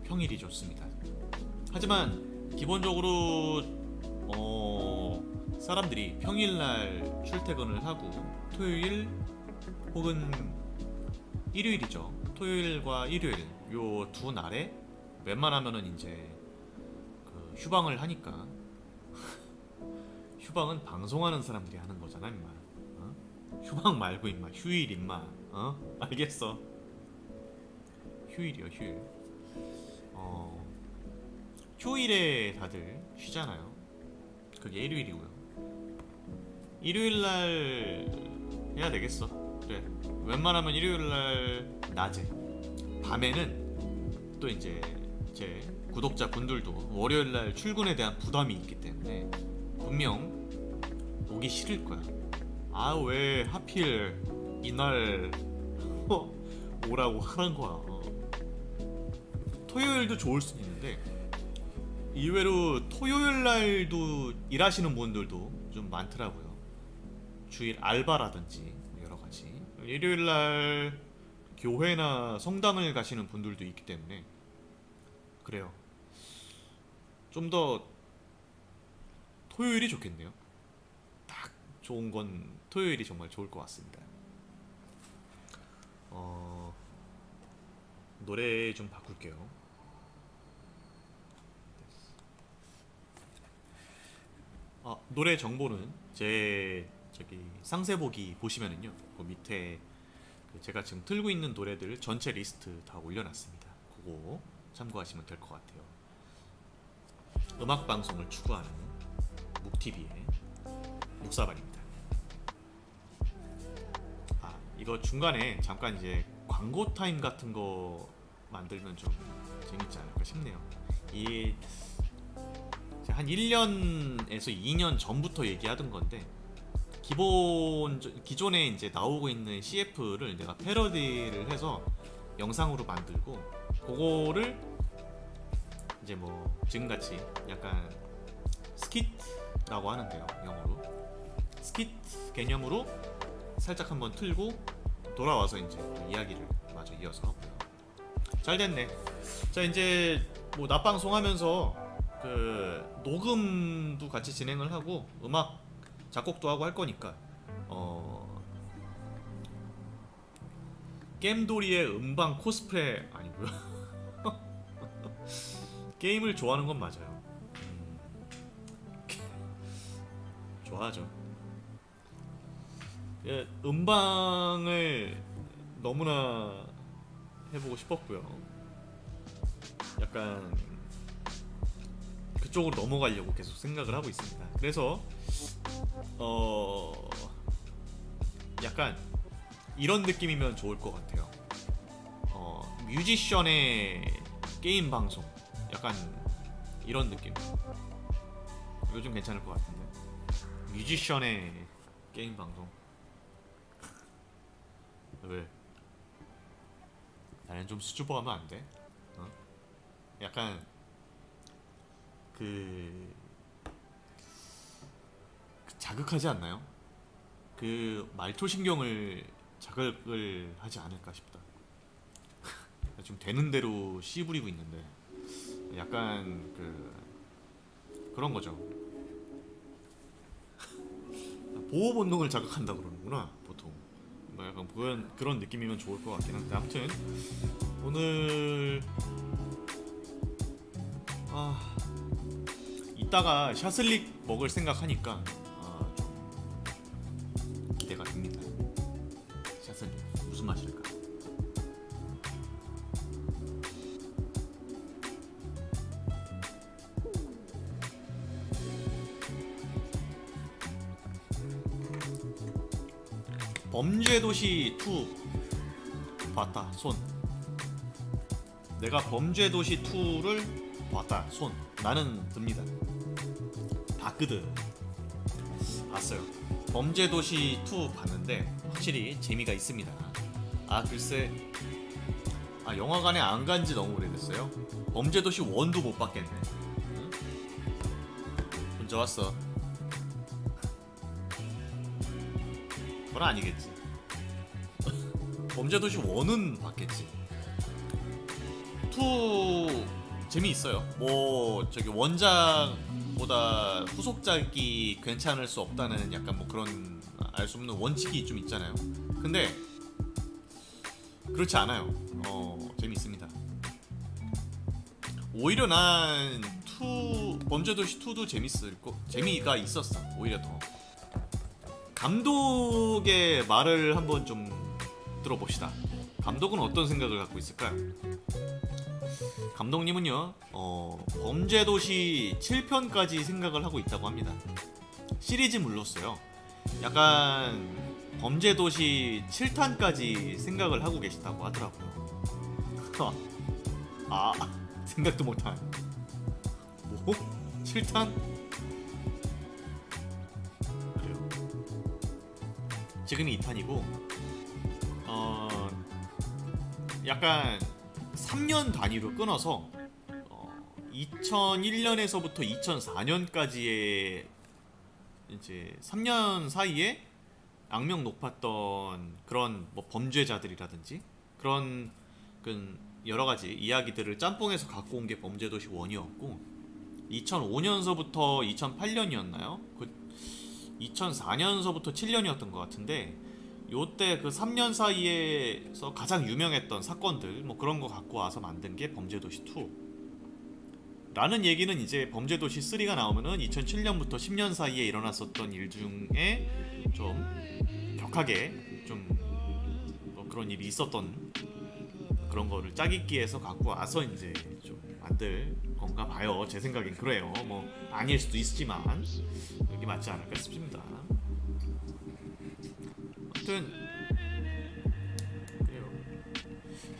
평일이 좋습니다. 하지만 기본적으로 어, 사람들이 평일날 출퇴근을 하고 토요일 혹은 일요일이죠. 토요일과 일요일 요 두 날에 웬만하면은 이제 휴방을 하니까 [LAUGHS] 휴방은 방송하는 사람들이 하는 거잖아 임마 어? 휴방 말고 임마 휴일 임마 어? 알겠어 휴일이요 휴일 어 휴일에 다들 쉬잖아요. 그게 일요일이고요. 일요일날 해야 되겠어. 그래. 웬만하면 일요일날 낮에. 밤에는 또 이제 제 구독자 분들도 월요일 날 출근에 대한 부담이 있기 때문에 분명 오기 싫을 거야. 아 왜 하필 이날 어, [LAUGHS] 오라고 하는 거야. 어. 토요일도 좋을 수 있는데 의외로 토요일 날도 일하시는 분들도 좀 많더라고요. 주일 알바라든지 여러 가지. 일요일 날 교회나 성당을 가시는 분들도 있기 때문에 그래요. 좀 더 토요일이 좋겠네요. 딱 좋은 건 토요일이 정말 좋을 것 같습니다. 어, 노래 좀 바꿀게요. 아, 노래 정보는 제 저기 상세 보기 보시면은요. 그 밑에 그 제가 지금 틀고 있는 노래들 전체 리스트 다 올려놨습니다. 그거 참고하시면 될 것 같아요. 음악 방송을 추구하는 묵TV의 묵사발입니다. 아 이거 중간에 잠깐 이제 광고 타임 같은 거 만들면 좀 재밌지 않을까 싶네요. 이 한 1년에서 2년 전부터 얘기하던 건데 기본 기존에 이제 나오고 있는 CF를 내가 패러디를 해서 영상으로 만들고 그거를 이제 뭐 지금같이 약간 스킷라고 하는데요 영어로 스킷 개념으로 살짝 한번 틀고 돌아와서 이제 이야기를 마저 이어서 하고요 잘 됐네. 자 이제 뭐 낮방송 하면서 그 녹음도 같이 진행을 하고 음악 작곡도 하고 할 거니까 어 게임돌이의 음방 코스프레 아니고요. [LAUGHS] 게임을 좋아하는 건 맞아요. 음, 좋아하죠. 예, 음방을 너무나 해보고 싶었고요. 약간 그쪽으로 넘어가려고 계속 생각을 하고 있습니다. 그래서 어 약간 이런 느낌이면 좋을 것 같아요. 어 뮤지션의 게임 방송 약간 이런 느낌. 요즘 괜찮을 것 같은데 뮤지션의 게임 방송 왜? 나는 좀 수줍어하면 안 돼? 어? 약간 그... 그 자극하지 않나요? 그 말초 신경을 자극을 하지 않을까 싶다. [LAUGHS] 좀 되는 대로 씨 부리고 있는데 약간 그 그런 거죠. [LAUGHS] 보호 본능을 자극한다 그러는구나 보통. 뭐 약간 그런 그런 느낌이면 좋을 것 같긴 한데 아무튼 오늘 아 이따가 샤슬릭 먹을 생각하니까 아, 좀 기대가 됩니다. 샤슬릭 무슨 맛일까? 범죄도시 2 봤다 손 내가 범죄도시 2를 봤다 손 나는 듭니다 봤거든. 봤어요. 범죄도시 2 봤는데 확실히 재미가 있습니다. 아 글쎄. 아 영화관에 안 간 지 너무 오래됐어요. 범죄도시 1도 못 봤겠네. 응? 혼자 왔어. 그건 아니겠지. [LAUGHS] 범죄도시 1은 봤겠지. 2 재미있어요. 뭐 저기 원작보다 후속작이 괜찮을 수 없다는 약간 뭐 그런 알 수 없는 원칙이 좀 있잖아요. 근데 그렇지 않아요. 어 재미있습니다. 오히려 난 2, 범죄도시 2도 재밌을 거 재미가 있었어. 오히려 더. 감독의 말을 한번 좀 들어봅시다. 감독은 어떤 생각을 갖고 있을까요? 감독님은요, 어, 범죄도시 7편까지 생각을 하고 있다고 합니다. 시리즈 물렀어요. 약간 범죄도시 7탄까지 생각을 하고 계시다고 하더라고요. [LAUGHS] 아, 생각도 못한. 뭐? 7탄? 지금이 2탄이고 어 약간 3년 단위로 끊어서 어 2001년에서부터 2004년까지의 이제 3년 사이에 악명 높았던 그런 뭐 범죄자들이라든지 그런 그 여러 가지 이야기들을 짬뽕해서 갖고 온 게 범죄도시 1이었고 2005년서부터 2008년이었나요? 그 2004년서부터 7년이었던 것 같은데 요때 그 3년 사이에서 가장 유명했던 사건들 뭐 그런 거 갖고 와서 만든 게 범죄도시 2 라는 얘기는 이제 범죄도시 3가 나오면은 2007년부터 10년 사이에 일어났었던 일 중에 좀 격하게 좀 뭐 그런 일이 있었던 그런 거를 짜깁기해서 갖고 와서 이제 좀 만들 건가 봐요. 제 생각엔 그래요. 뭐 아닐 수도 있지만 이게 맞지 않을까 싶습니다. 아무튼 그래요.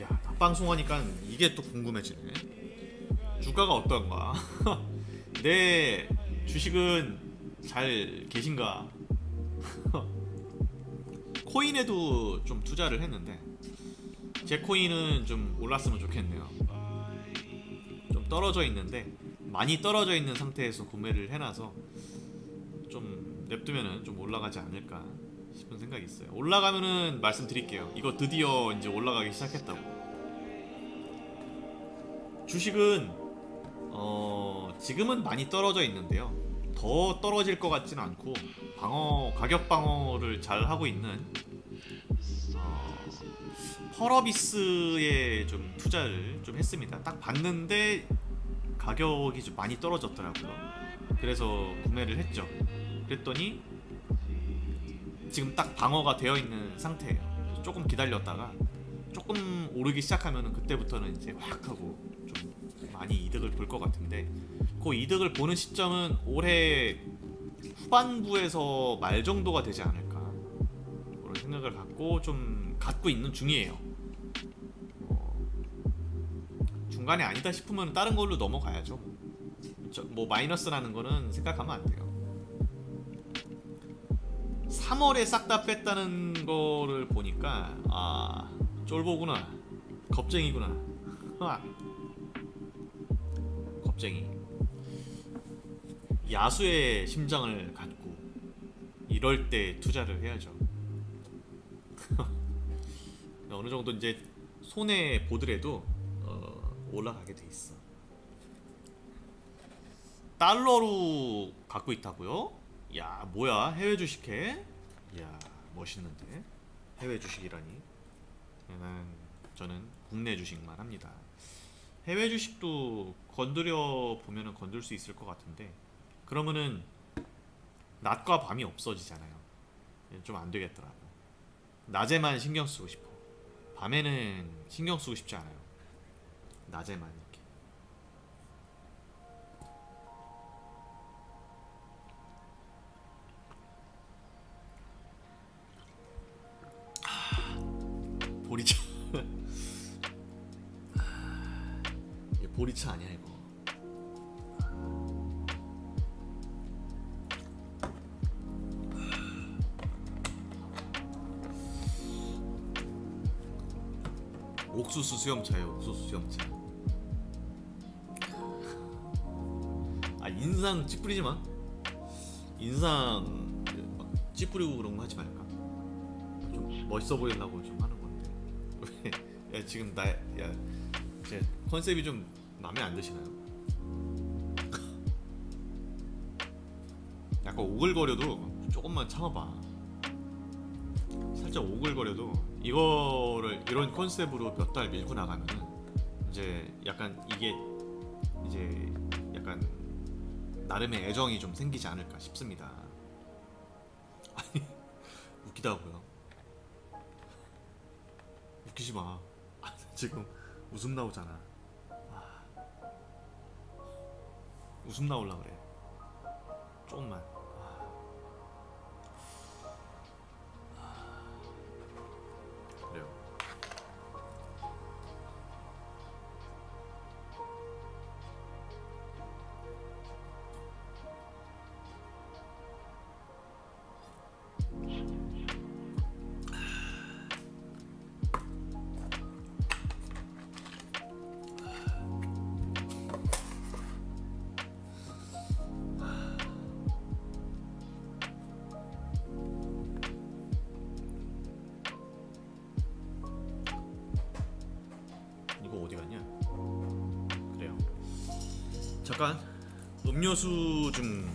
야 방송하니까 이게 또 궁금해지네. 주가가 어떤가? [LAUGHS] 내 주식은 잘 계신가? [LAUGHS] 코인에도 좀 투자를 했는데 제 코인은 좀 올랐으면 좋겠네요. 좀 떨어져 있는데 많이 떨어져 있는 상태에서 구매를 해놔서 좀 냅두면은 좀 올라가지 않을까 싶은 생각이 있어요. 올라가면은 말씀드릴게요. 이거 드디어 이제 올라가기 시작했다고. 주식은 어, 지금은 많이 떨어져 있는데요. 더 떨어질 것 같지는 않고 방어 가격 방어를 잘 하고 있는 어, 펄어비스에 좀 투자를 좀 했습니다. 딱 봤는데 가격이 좀 많이 떨어졌더라고요. 그래서 구매를 했죠. 그랬더니 지금 딱 방어가 되어 있는 상태예요. 조금 기다렸다가 조금 오르기 시작하면 그때부터는 이제 확 하고 좀 많이 이득을 볼 것 같은데 그 이득을 보는 시점은 올해 후반부에서 말 정도가 되지 않을까 그런 생각을 갖고 좀 갖고 있는 중이에요. 어, 중간에 아니다 싶으면 다른 걸로 넘어가야죠. 저, 뭐 마이너스 나는 거는 생각하면 안 돼요. 3월에 싹 다 뺐다는 거를 보니까 아 쫄보구나. 겁쟁이구나. 하. 겁쟁이. 야수의 심장을 갖고 이럴 때 투자를 해야죠. [LAUGHS] 어느 정도 이제 손에 보더라도 어, 올라가게 돼 있어. 달러로 갖고 있다고요? 야 뭐야 해외 주식해? 야 멋있는데 해외 주식이라니 난 저는 국내 주식만 합니다. 해외 주식도 건드려 보면은 건들 수 있을 것 같은데 그러면은 낮과 밤이 없어지잖아요. 좀 안 되겠더라고. 낮에만 신경 쓰고 싶어. 밤에는 신경 쓰고 싶지 않아요. 낮에만 보리차. 보리차 아니야 이거. 옥수수 수염차예요 옥수수 수염차. 아 인상 찌푸리지 마. 인상 막 찌푸리고 그런 거 하지 말까? 좀 멋있어 보이려고 좀 야 지금 나 야 제 컨셉이 좀 마음에 안 드시나요? [LAUGHS] 약간 오글거려도 조금만 참아봐 살짝 오글거려도 이거를 이런 컨셉으로 몇 달 밀고 나가면은 이제 약간 이게 이제 약간 나름의 애정이 좀 생기지 않을까 싶습니다. [LAUGHS] 아니 웃기다고요? 웃기지 마. 아, 지금 웃음 나오잖아. 아. 웃음 나올라 그래. 조금만. 잠깐 음료수 좀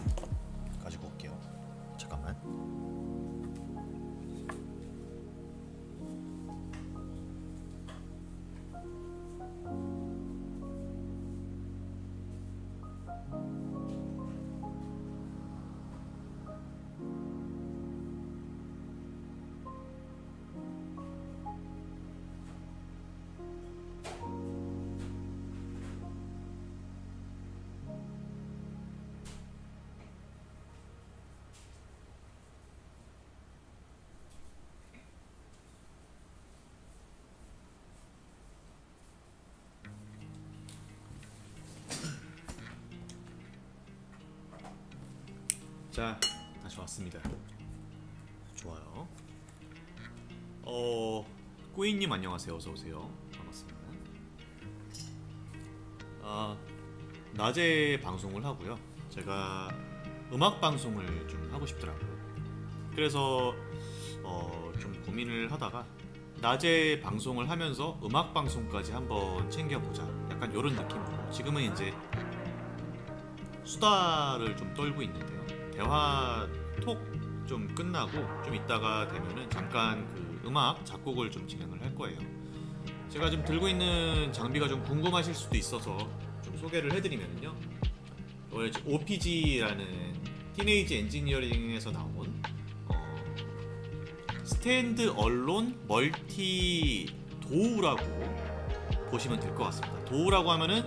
자, 다시 왔습니다. 좋아요. 어, 꾸이님 안녕하세요. 어서 오세요. 반갑습니다. 아, 낮에 방송을 하고요. 제가 음악 방송을 좀 하고 싶더라고요. 그래서 어, 좀 고민을 하다가 낮에 방송을 하면서 음악 방송까지 한번 챙겨보자. 약간 약간 이런 느낌으로 지금은 이제 수다를 좀 떨고 있는데요. 대화 톡 좀 끝나고 좀 이따가 되면은 잠깐 그 음악 작곡을 좀 진행을 할 거예요. 제가 지금 들고 있는 장비가 좀 궁금하실 수도 있어서 좀 소개를 해드리면요. 원래 OPG라는 티네이지 엔지니어링에서 나온 어, 스탠드 언론 멀티 도우라고 보시면 될 것 같습니다. DAW라고 하면은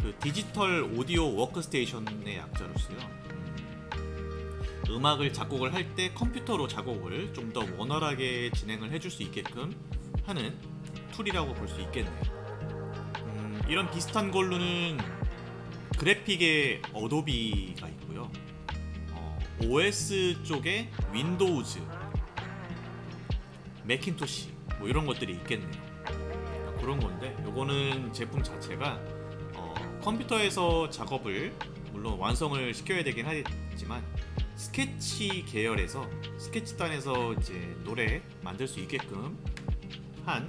그 디지털 오디오 워크스테이션의 약자로서요. 음악을 작곡을 할 때 컴퓨터로 작곡을 좀 더 원활하게 진행을 해줄 수 있게끔 하는 tool이라고 볼 수 있겠네요. 음, 이런 비슷한 걸로는 그래픽의 Adobe가 있고요. 어, OS 쪽에 Windows, 맥킨토시 뭐 이런 것들이 있겠네요. 그런 건데 요거는 제품 자체가 어, 컴퓨터에서 작업을 물론 완성을 시켜야 되긴 하겠지만 스케치 계열에서 스케치단에서 이제 노래 만들 수 있게끔 한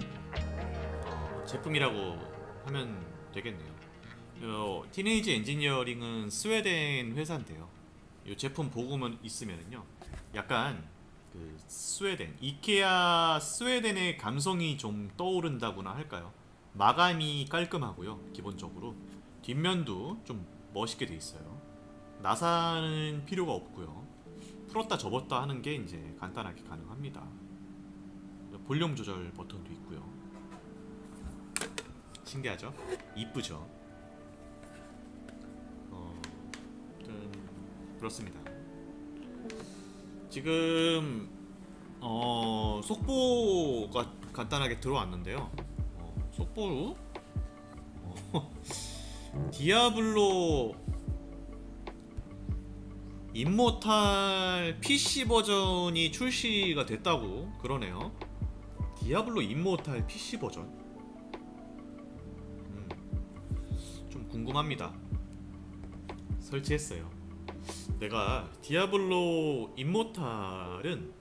어, 제품이라고 하면 되겠네요. 어, 티네이지 엔지니어링은 스웨덴 회사인데요. 이 제품 보고만 있으면요, 약간 그 스웨덴 이케아 스웨덴의 감성이 좀 떠오른다고나 할까요? 마감이 깔끔하고요, 기본적으로 뒷면도 좀 멋있게 돼 있어요. 나사는 필요가 없고요. 풀었다 접었다 하는 게 이제 간단하게 가능합니다. 볼륨 조절 버튼도 있고요. 신기하죠? 이쁘죠? 어, 그렇습니다. 지금 어, 속보가 간단하게 들어왔는데요. 어, 속보로 어, [LAUGHS] 디아블로 임모탈 PC 버전이 출시가 됐다고 그러네요. 디아블로 임모탈 PC 버전. 음, 좀 궁금합니다. 설치했어요. 내가 디아블로 임모탈은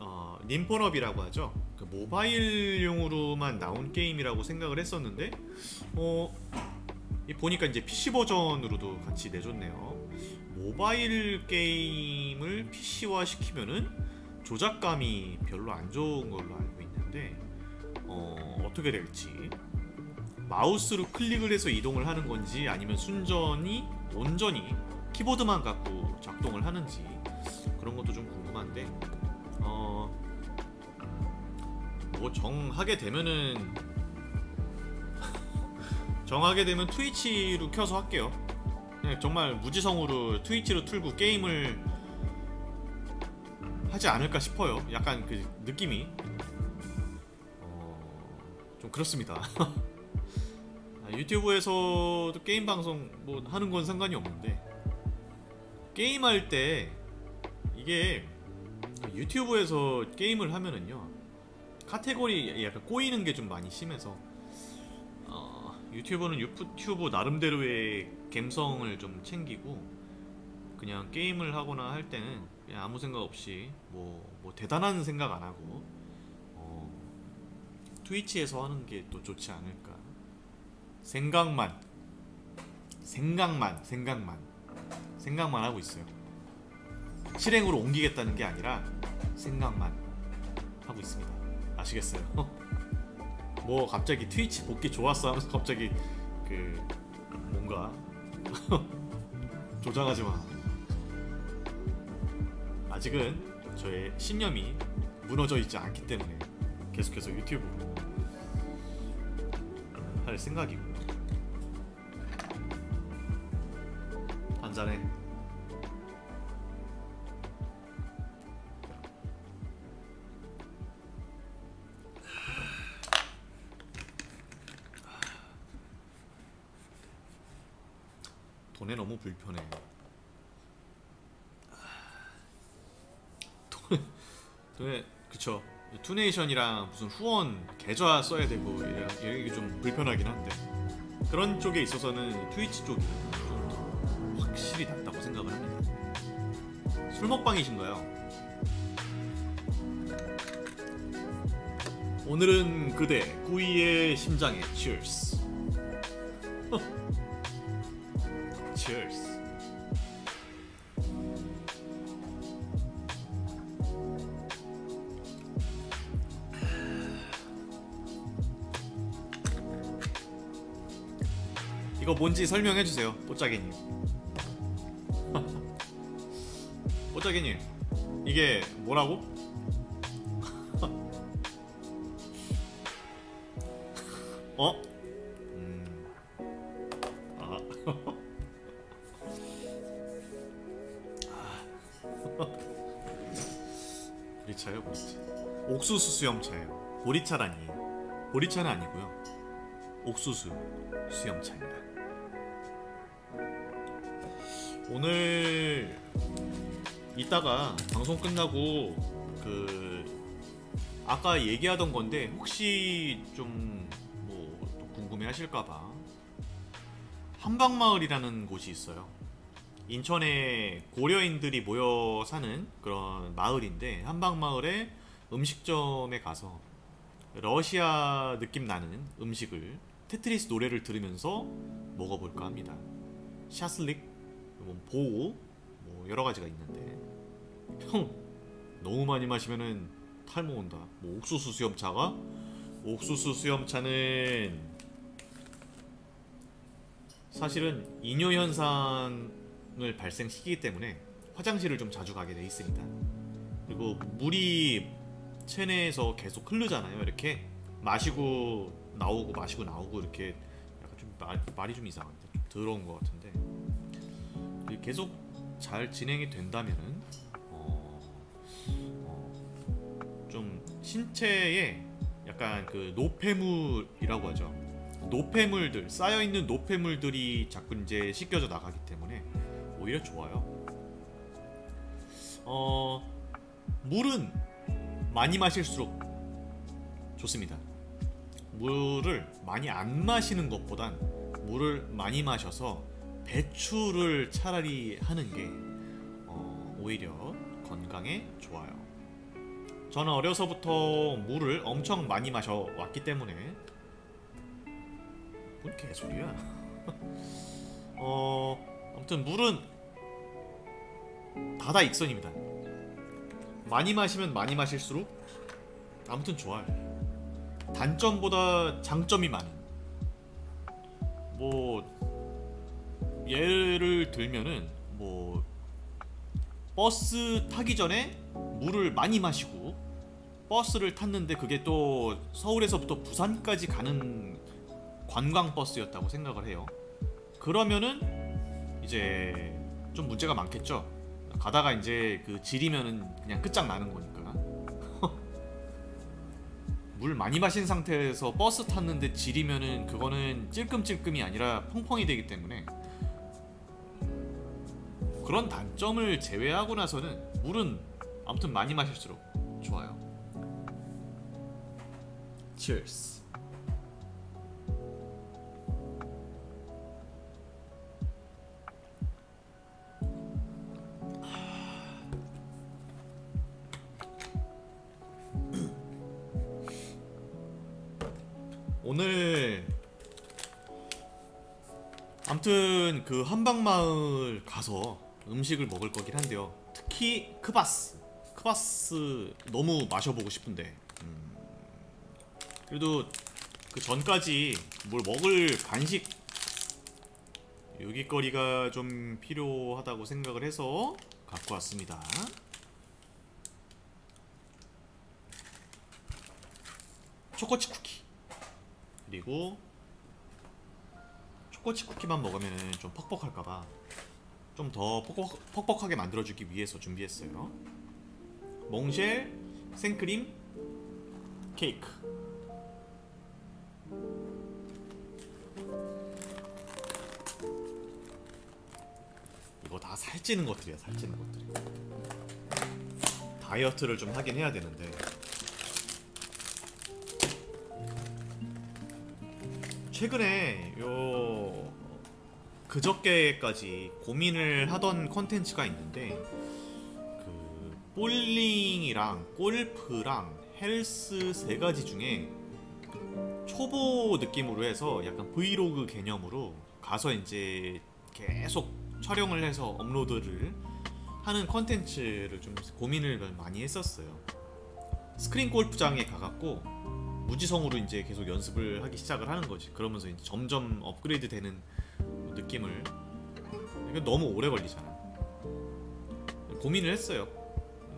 어, 님폰업이라고 하죠. 그 모바일용으로만 나온 게임이라고 생각을 했었는데, 어, 보니까 이제 PC 버전으로도 같이 내줬네요. 모바일 게임을 PC화 시키면은 조작감이 별로 안 좋은 걸로 알고 있는데 어, 어떻게 될지 마우스로 클릭을 해서 이동을 하는 건지 아니면 순전히 온전히 키보드만 갖고 작동을 하는지 그런 것도 좀 궁금한데 어, 뭐 정하게 되면은 [LAUGHS] 정하게 되면 트위치로 켜서 할게요. 그냥 정말 무지성으로 트위치로 틀고 게임을 하지 않을까 싶어요. 약간 그 느낌이 어... 좀 그렇습니다. [LAUGHS] 아, 유튜브에서도 게임 방송 뭐 하는 건 상관이 없는데 게임할 때 이게 유튜브에서 게임을 하면은요 카테고리 약간 꼬이는 게 좀 많이 심해서 어, 유튜브는 유튜브 나름대로의 감성을 좀 챙기고 그냥 게임을 하거나 할 때는 그냥 아무 생각 없이 뭐, 뭐 대단한 생각 안 하고 어, 트위치에서 하는 게 또 좋지 않을까. 생각만 생각만 생각만 생각만 하고 있어요. 실행으로 옮기겠다는 게 아니라 생각만 하고 있습니다. 아시겠어요? [LAUGHS] 뭐 갑자기 트위치 복귀 좋았어 하면서 갑자기 그 뭔가 [LAUGHS] 조장하지 마. 아직은 저의 신념이 무너져 있지 않기 때문에 계속해서 유튜브로 할 생각이고요. 한잔해. 불편해. 돈에 그쵸. 투네이션이랑 무슨 후원 계좌 써야 되고 이런 게좀 불편하긴 한데 그런 쪽에 있어서는 트위치 쪽이 좀 더 확실히 낫다고 생각을 합니다. 술 먹방이신가요? 오늘은 그대 구이의 심장에. Cheers. 뭔지 설명해 주세요, 뽀짜기님. [LAUGHS] 뽀짜기님, 이게 뭐라고? [LAUGHS] 어? 음. 아. [LAUGHS] 보리차요, 보리차. 옥수수 수염차예요. 보리차라니. 보리차는 아니고요. 옥수수 수염차입니다. 오늘 이따가 방송 끝나고 그 아까 얘기하던 건데 혹시 좀 뭐 궁금해 하실까봐 한방마을이라는 곳이 있어요. 인천에 고려인들이 모여 사는 그런 마을인데 한방마을에 음식점에 가서 러시아 느낌 나는 음식을 테트리스 노래를 들으면서 먹어볼까 합니다. 샤슬릭, 뭐 보호, 뭐 여러 가지가 있는데 형 너무 많이 마시면은 탈모 온다. 뭐 옥수수 수염차가 옥수수 수염차는 사실은 이뇨 현상을 발생시키기 때문에 화장실을 좀 자주 가게 돼 있습니다. 그리고 물이 체내에서 계속 흐르잖아요. 이렇게 마시고 나오고 마시고 나오고 이렇게 약간 좀 말, 말이 좀 이상한데 좀 더러운 것 같은데 계속 잘 진행이 된다면은 어, 어, 좀 신체에 약간 그 노폐물이라고 하죠. 노폐물들 쌓여 있는 노폐물들이 자꾸 이제 씻겨져 나가기 때문에 오히려 좋아요. 어 물은 많이 마실수록 좋습니다. 물을 많이 안 마시는 것보단 물을 많이 마셔서 배출을 차라리 하는 게 어, 오히려 건강에 좋아요. 저는 어려서부터 물을 엄청 많이 마셔 왔기 때문에 뭔 개소리야? [LAUGHS] 어 아무튼 물은 바다 익선입니다. 많이 마시면 많이 마실수록 아무튼 좋아요. 단점보다 장점이 많은. 뭐 예를 들면은 뭐 버스 타기 전에 물을 많이 마시고 버스를 탔는데 그게 또 서울에서부터 부산까지 가는 관광 버스였다고 생각을 해요. 그러면은 이제 좀 문제가 많겠죠. 가다가 이제 그 지리면은 그냥 끝장나는 거니까. [LAUGHS] 물 많이 마신 상태에서 버스 탔는데 지리면은 그거는 찔끔찔끔이 아니라 펑펑이 되기 때문에 그런 단점을 제외하고 나서는 물은 아무튼 많이 마실수록 좋아요. Cheers. 오늘 아무튼 그 한방마을 가서 음식을 먹을 거긴 한데요. 특히 크바스, 크바스 너무 마셔보고 싶은데. 음, 그래도 그 전까지 뭘 먹을 간식 요깃거리가 좀 필요하다고 생각을 해서 갖고 왔습니다. 초코치 쿠키. 그리고 초코치 쿠키만 먹으면 좀 퍽퍽할까봐 좀 더 퍽퍽, 하게 만들어주기 위해서 준비했어요. 몽쉘 생크림 케이크. 이거 다 살찌는 것들이야 살찌는 것들 다이어트를 좀 하긴 해야 되는데. 최근에 요 그저께까지 고민을 하던 컨텐츠가 있는데 그 볼링이랑 골프랑 헬스 세 가지 중에 초보 느낌으로 해서 약간 브이로그 개념으로 가서 이제 계속 촬영을 해서 업로드를 하는 컨텐츠를 좀 고민을 많이 했었어요. 스크린 골프장에 가갖고 무지성으로 이제 계속 연습을 하기 시작을 하는 거지. 그러면서 이제 점점 업그레이드 되는 느낌을 너무 오래 걸리잖아. 고민을 했어요.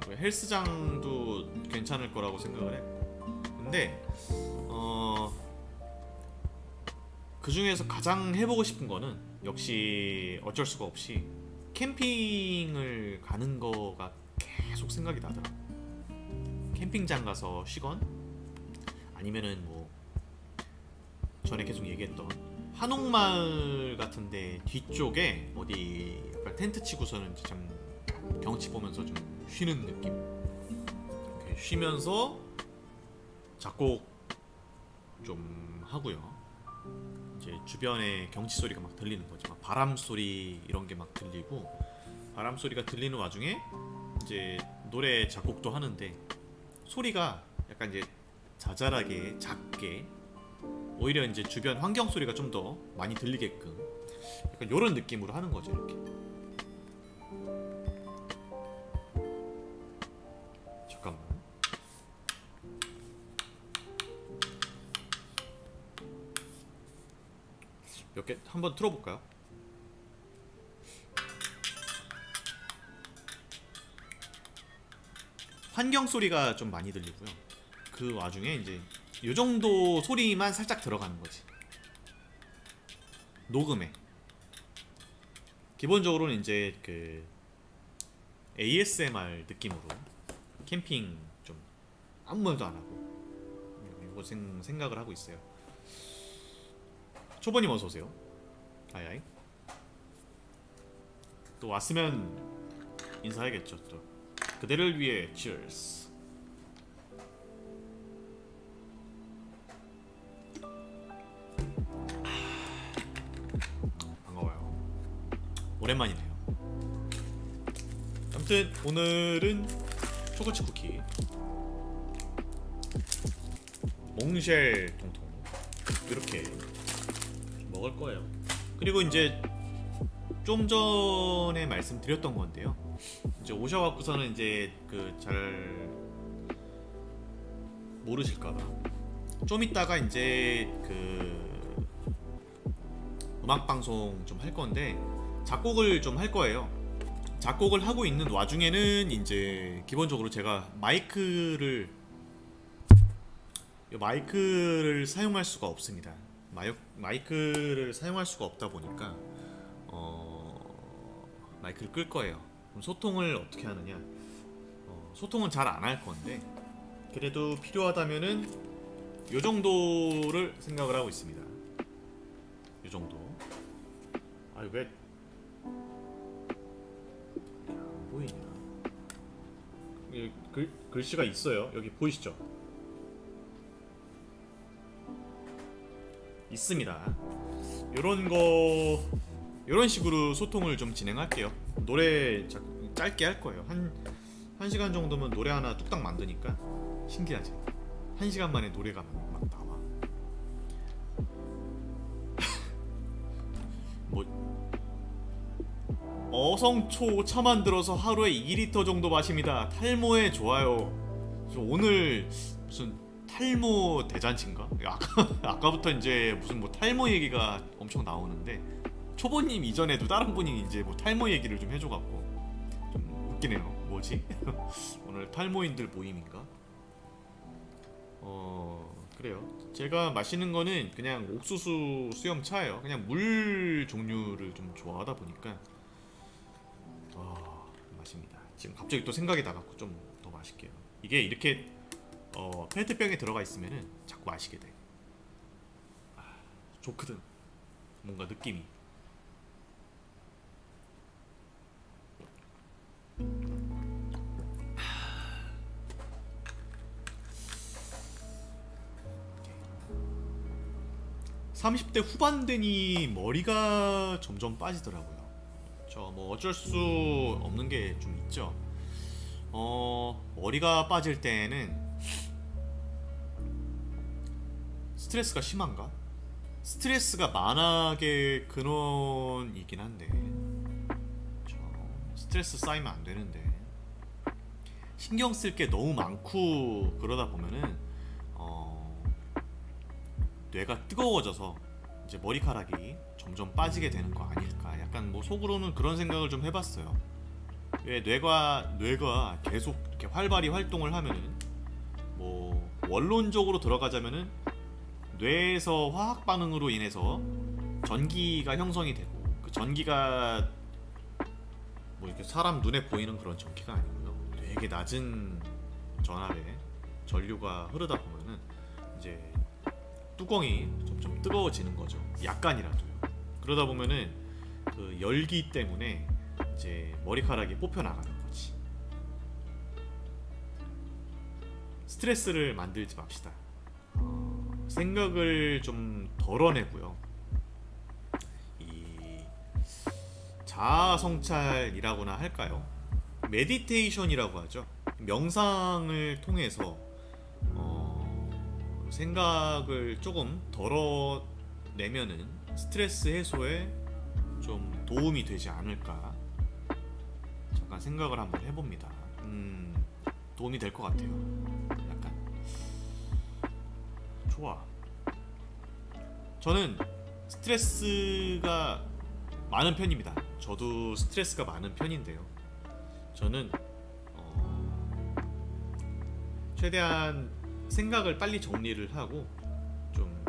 뭐 헬스장도 괜찮을 거라고 생각을 했고. 근데 어. 그 중에서 가장 해보고 싶은 거는 역시 어쩔 수가 없이 캠핑을 가는 거가 계속 생각이 나더라. 캠핑장 가서 쉬건 아니면은 뭐 전에 계속 얘기했던 한옥마을 같은데 뒤쪽에 어디 약간 텐트 치고서는 참 경치 보면서 좀 쉬는 느낌. 이렇게 쉬면서 작곡 좀 하고요. 이제 주변에 경치 소리가 막 들리는 거지. 막 바람 소리 이런 게 막 들리고 바람 소리가 들리는 와중에 이제 노래 작곡도 하는데 소리가 약간 이제 자잘하게 작게 오히려 이제 주변 환경 소리가 좀 더 많이 들리게끔 약간 이런 느낌으로 하는 거죠 이렇게. 잠깐만. 몇 개 한번 틀어볼까요? 환경 소리가 좀 많이 들리고요. 그 와중에 이제 이 정도 소리만 살짝 들어가는 거지. 녹음에 기본적으로는 이제 그 ASMR 느낌으로 캠핑 좀 아무 말도 안 하고 이거 생, 생각을 하고 있어요. 초보님 어서 오세요. 아이아이. 또 왔으면 인사해야겠죠. 또 그대를 위해 cheers. 오랜만이네요. 아무튼 오늘은 초코치 쿠키 몽쉘 통통 이렇게 먹을 거예요. 그리고 이제 좀 전에 말씀드렸던 건데요. 이제 오셔갖고서는 이제 그 잘 모르실까봐 좀 이따가 이제 그 음악 방송 좀 할 건데 작곡을 좀 할 거예요. 작곡을 하고 있는 와중에는 이제 기본적으로 제가 마이크를 이 마이크를 사용할 수가 없습니다. 마이, 마이크를 사용할 수가 없다 보니까 어, 마이크를 끌 거예요. 그럼 소통을 어떻게 하느냐? 어, 소통은 잘 안 할 건데 그래도 필요하다면은 요 정도를 생각을 하고 있습니다. 요 정도. 아 왜? 보이냐? 여기 글 글씨가 있어요. 여기 보이시죠? 있습니다. 요런 거 요런 식으로 소통을 좀 진행할게요. 노래 자- 짧게 할 거예요. 한, 한 시간 정도면 노래 하나 뚝딱 만드니까 신기하지? 한 시간 만에 노래가 막, 막 나와. [LAUGHS] 뭐 어성초 차 만들어서 하루에 2리터 정도 마십니다. 탈모에 좋아요. 저 오늘 무슨 탈모 대잔치인가? 아까 [LAUGHS] 아까부터 이제 무슨 뭐 탈모 얘기가 엄청 나오는데 초보님 이전에도 다른 분이 이제 뭐 탈모 얘기를 좀 해줘갖고 좀 웃기네요. 뭐지? [LAUGHS] 오늘 탈모인들 모임인가? 어 그래요. 제가 마시는 거는 그냥 옥수수 수염차예요. 그냥 물 종류를 좀 좋아하다 보니까 아 맛입니다. 지금 갑자기 또 생각이 나갖고 좀더 마실게요. 이게 이렇게 어, 페트병에 들어가 있으면은 자꾸 마시게 돼. 아, 좋거든. 뭔가 느낌이. 하. 30대 후반 되니 머리가 점점 빠지더라고요. 저뭐 어쩔 수 없는 게 좀 있죠. 어 머리가 빠질 때는 스트레스가 심한가? 스트레스가 만악의 근원이긴 한데 저 스트레스 쌓이면 안 되는데 신경 쓸 게 너무 많고 그러다 보면은 어, 뇌가 뜨거워져서 이제 머리카락이 점점 빠지게 되는 거 아닐까 약간 뭐 속으로는 그런 생각을 좀 해봤어요 왜 뇌가 뇌가 계속 이렇게 활발히 활동을 하면은 뭐 원론적으로 들어가자면은 뇌에서 화학 반응으로 인해서 전기가 형성이 되고 그 전기가 뭐 이렇게 사람 눈에 보이는 그런 전기가 아니고요. 되게 낮은 전압의 전류가 흐르다 보면은 뚜껑이 점점 뜨거워지는 거죠. 약간이라도요. 그러다 보면은 그 열기 때문에 이제 머리카락이 뽑혀 나가는 거지. 스트레스를 만들지 맙시다. 어, 생각을 좀 덜어내고요. 이 자아 성찰이라고나 할까요? meditation이라고 하죠. 명상을 통해서 어, 생각을 조금 덜어내면은 스트레스 해소에 좀 도움이 되지 않을까 잠깐 생각을 한번 해봅니다. 음, 도움이 될 것 같아요. 약간 좋아. 저는 스트레스가 많은 편입니다. 저도 스트레스가 많은 편인데요. 저는 어, 최대한 생각을 빨리 정리를 하고 좀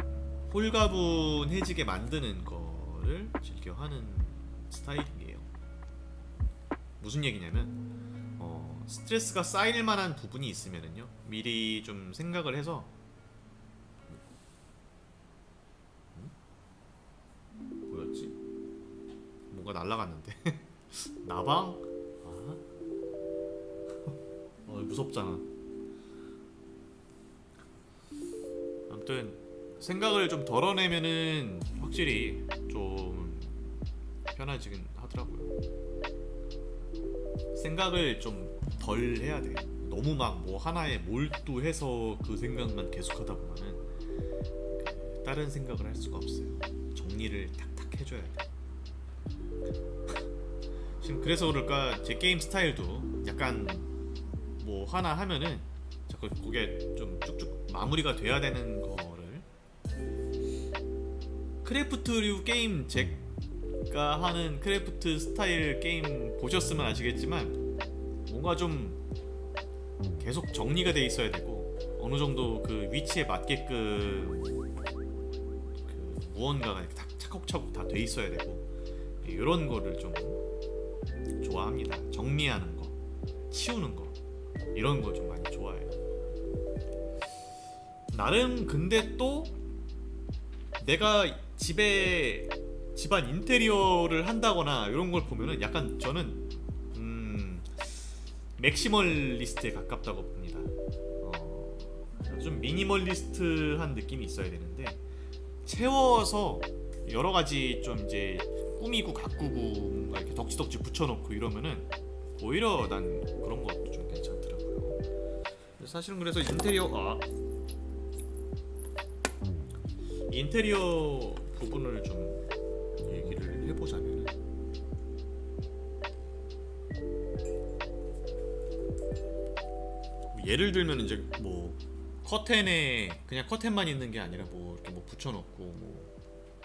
홀가분해지게 만드는 거를 즐겨 하는 스타일이에요. 무슨 얘기냐면 어, 스트레스가 쌓일 만한 부분이 있으면은요 미리 좀 생각을 해서 음? 뭐였지? 뭔가 날라갔는데 [LAUGHS] 나방? 아? [LAUGHS] 어 무섭잖아. 아무튼 생각을 좀 덜어내면은 확실히 좀 편해지긴 하더라고요. 생각을 좀 덜 해야 돼. 너무 막 뭐 하나에 몰두해서 그 생각만 계속하다 보면은 그 다른 생각을 할 수가 없어요. 정리를 탁탁 해줘야 돼. [LAUGHS] 지금 그래서 그럴까 제 게임 스타일도 약간 뭐 하나 하면은 자꾸 그게 좀 쭉쭉 마무리가 돼야 되는 거를 craft류 게임 제가 하는 craft 스타일 게임 보셨으면 아시겠지만 뭔가 좀 계속 정리가 돼 있어야 되고 어느 정도 그 위치에 맞게끔 그 무언가가 이렇게 다 차곡차곡 다 돼 있어야 되고 이런 거를 좀 좋아합니다. 정리하는 거, 치우는 거 이런 거 좀 많이 좋아해요. 나름 근데 또 내가 집에 집안 인테리어를 한다거나 이런 걸 보면은 약간 저는 음 maximalist에 가깝다고 봅니다. 어, 좀 minimalist한 느낌이 있어야 되는데 채워서 여러 가지 좀 이제 꾸미고 가꾸고 뭔가 이렇게 덕지덕지 붙여놓고 이러면은 오히려 난 그런 것도 좀 괜찮더라고요. 사실은 그래서 인테리어 아 인테리어 부분을 좀 얘기를 해보자면 예를 들면 이제 뭐 커튼에 그냥 커튼만 있는 게 아니라 뭐 이렇게 뭐 붙여놓고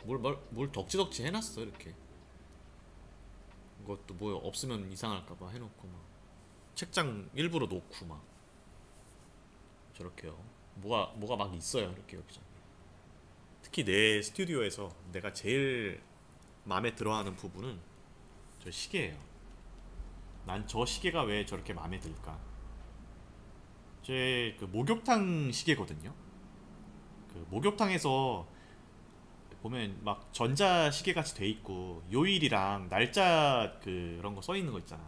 뭐뭘 뭘, 뭘 덕지덕지 해놨어 이렇게. 그것도 뭐 없으면 이상할까봐 해놓고 막 책장 일부러 놓고 막 저렇게요. 뭐가 뭐가 막 있어요 이렇게 여기저기 특히 내 스튜디오에서 내가 제일 마음에 들어하는 부분은 저 시계예요. 난 저 시계가 왜 저렇게 마음에 들까? 제 그 목욕탕 시계거든요. 그 목욕탕에서 보면 막 전자 시계 같이 돼 있고 요일이랑 날짜 그런 거 써 있는 거 있잖아.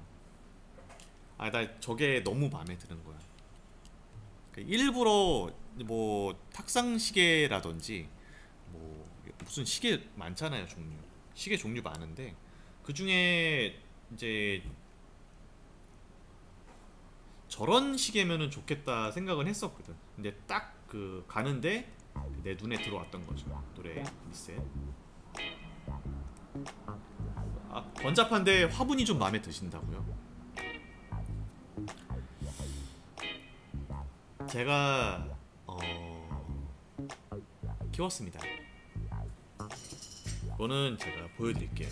아, 나 저게 너무 마음에 드는 거야. 그 일부러 뭐 탁상 시계라든지 뭐 무슨 시계 많잖아요 종류 시계 종류 많은데 그 중에 이제 저런 시계면은 좋겠다 생각은 했었거든 근데 딱 그 가는데 내 눈에 들어왔던 거죠 노래 리셋 아, 번잡한데 화분이 좀 마음에 드신다고요? 제가 어... 키웠습니다. 이거는 제가 보여드릴게요.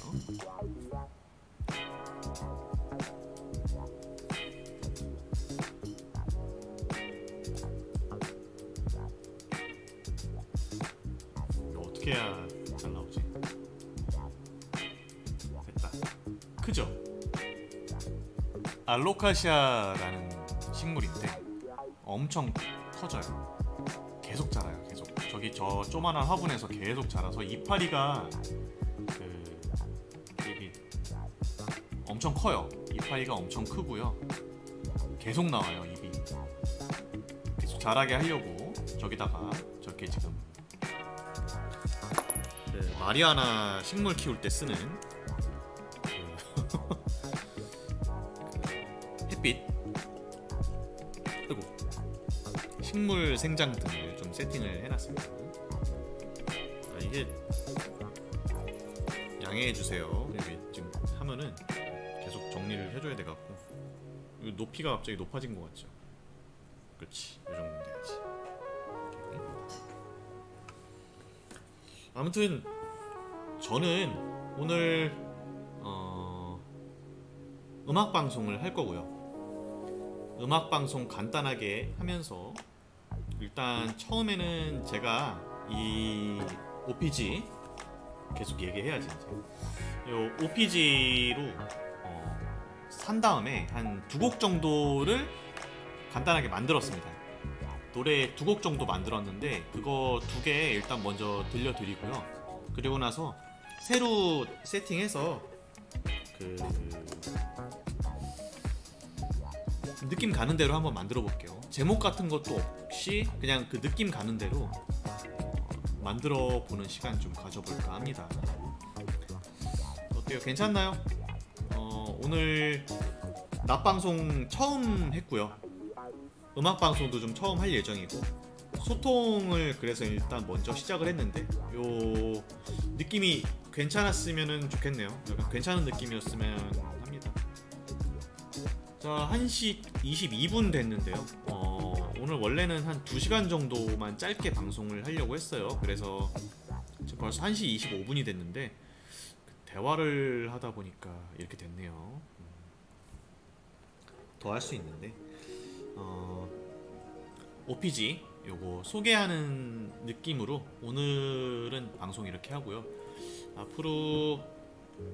어떻게 해야 잘 나오지? 됐다. 크죠? 알로카시아라는 식물인데 엄청 커져요. 계속 자라요. 저기 저 조만한 화분에서 계속 자라서 이파리가 그 여기 엄청 커요. 이파리가 엄청 크고요. 계속 나와요 입이. 계속 자라게 하려고 저기다가 저렇게 지금 그 마리아나 식물 키울 때 쓰는 그 [LAUGHS] 햇빛 그리고 식물 생장 등을 좀 세팅을 해놨습니다. 아, 이게 양해해 주세요. 여기 지금 하면은 계속 정리를 해줘야 돼 갖고 이 높이가 갑자기 높아진 것 같죠? 그렇지, 이 정도면 돼야지. 아무튼 저는 오늘 어, 음악 방송을 할 거고요. 음악 방송 간단하게 하면서 일단 처음에는 제가 이 OPG 계속 얘기해야지 이제 요 OPG로 어, 산 다음에 한 두 곡 정도를 간단하게 만들었습니다. 노래 두 곡 정도 만들었는데 그거 두 개 일단 먼저 들려드리고요. 그리고 나서 새로 세팅해서 그 느낌 가는 대로 한번 만들어 볼게요. 제목 같은 것도 없이 그냥 그 느낌 가는 대로 어, 만들어 보는 시간 좀 가져볼까 합니다. 어때요? 괜찮나요? 어, 오늘 낮 방송 처음 했고요. 음악 방송도 좀 처음 할 예정이고 소통을 그래서 일단 먼저 시작을 했는데 요 느낌이 괜찮았으면 좋겠네요. 약간 괜찮은 느낌이었으면. 자, 1시 22분 됐는데요. 어, 오늘 원래는 한 2시간 정도만 짧게 방송을 하려고 했어요. 그래서 지금 벌써 1시 25분이 됐는데 대화를 하다 보니까 이렇게 됐네요. 더 할 수 있는데 어, OPG 요거 소개하는 느낌으로 오늘은 방송 이렇게 하고요. 앞으로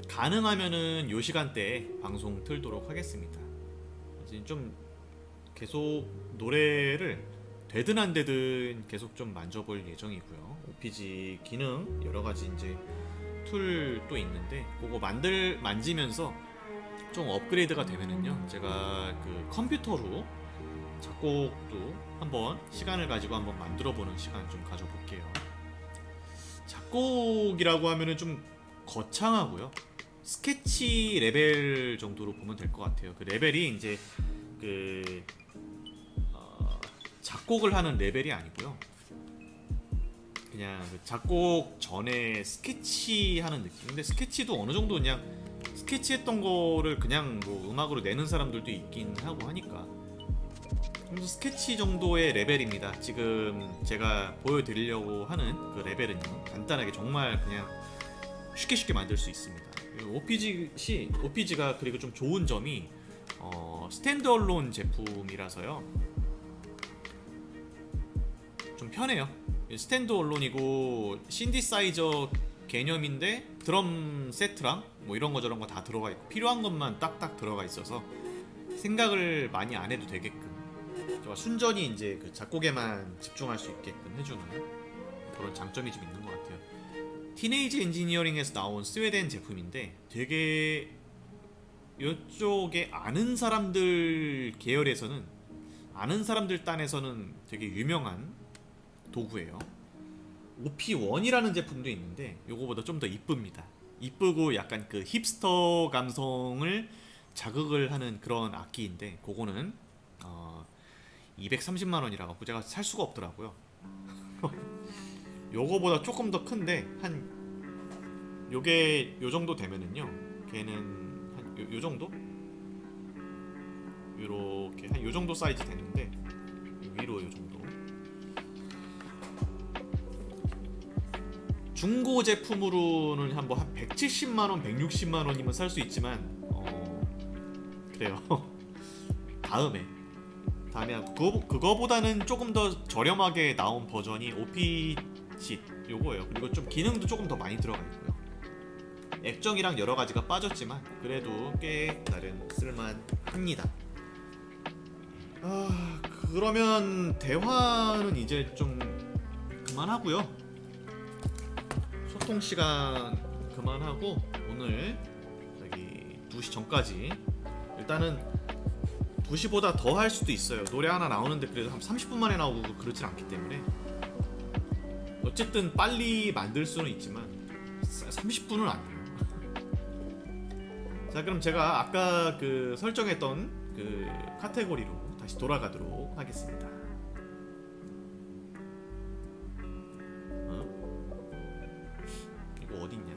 가능하면은 요 시간대에 방송 틀도록 하겠습니다. 이제 좀 계속 노래를 되든 안 되든 계속 좀 만져볼 예정이고요. OPG 기능 여러 가지 이제 tool도 있는데 그거 만들 만지면서 좀 업그레이드가 되면은요 제가 그 컴퓨터로 작곡도 한번 시간을 가지고 한번 만들어 보는 시간 좀 가져볼게요. 작곡이라고 하면은 좀 거창하고요. 스케치 레벨 정도로 보면 될 것 같아요. 그 레벨이 이제 그 어, 작곡을 하는 레벨이 아니고요. 그냥 그 작곡 전에 스케치하는 느낌. 근데 스케치도 어느 정도 그냥 스케치했던 거를 그냥 뭐 음악으로 내는 사람들도 있긴 하고 하니까. 좀 스케치 정도의 레벨입니다. 지금 제가 보여드리려고 하는 그 레벨은요. 간단하게 정말 그냥 쉽게 쉽게 만들 수 있습니다. OPG OPG가 그리고 좀 좋은 점이 어, 스탠드얼론 제품이라서요. 좀 편해요. 스탠드얼론이고 신디사이저 개념인데 드럼 세트랑 뭐 이런 거 저런 거 다 들어가 있고 필요한 것만 딱딱 들어가 있어서 생각을 많이 안 해도 되게끔 순전히 이제 그 작곡에만 집중할 수 있게끔 해주는 그런 장점이 좀 있는 것 같아요. 티네이지 엔지니어링에서 나온 스웨덴 제품인데 되게 이쪽에 아는 사람들 계열에서는 아는 사람들 딴에서는 되게 유명한 도구예요. OP1이라는 제품도 있는데 요거보다 좀 더 이쁩니다. 이쁘고 약간 그 힙스터 감성을 자극을 하는 그런 악기인데 그거는 어 230만 원이라 갖고 제가 살 수가 없더라고요. 요거보다 조금 더 큰데 한 요게 요 정도 되면은요. 걔는 한요 정도? 요렇게 한 요 정도 사이즈 되는데 위로 요 정도. 중고 제품으로는 한 뭐 한 170만 원, 160만 원이면 살 수 있지만 어 그래요. [LAUGHS] 다음에 다음에 그거 그거보다는 조금 더 저렴하게 나온 버전이 OPC 요거예요. 그리고 좀 기능도 조금 더 많이 들어가 있고요. 액정이랑 여러 가지가 빠졌지만 그래도 꽤 나름 쓸만합니다. 아 그러면 대화는 이제 좀 그만하고요. 소통 시간 그만하고 오늘 저기 2시 전까지 일단은 2시보다 더 할 수도 있어요. 노래 하나 나오는데 그래도 한 30분 만에 나오고 그렇진 않기 때문에 어쨌든 빨리 만들 수는 있지만 30분은 안 돼요. 자 그럼 제가 아까 그 설정했던 그 카테고리로 다시 돌아가도록 하겠습니다. 어? 이거 어딨냐?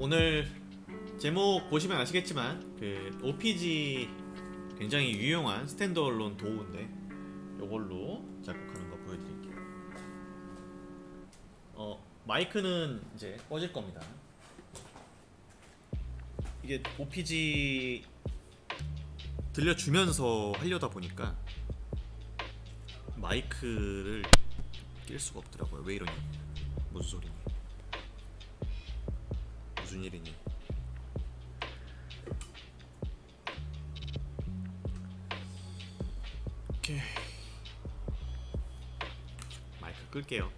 오늘 제목 보시면 아시겠지만 그 OPG 굉장히 유용한 스탠드얼론 도구인데 이걸로 작곡하는 거 보여드릴게요. 어 마이크는 이제 꺼질 겁니다. 이게 OPG 들려주면서 하려다 보니까 마이크를 낄 수가 없더라고요. 왜 이러니? 무슨 소리니? 무슨 일이니? 오케이 마이크 끌게요.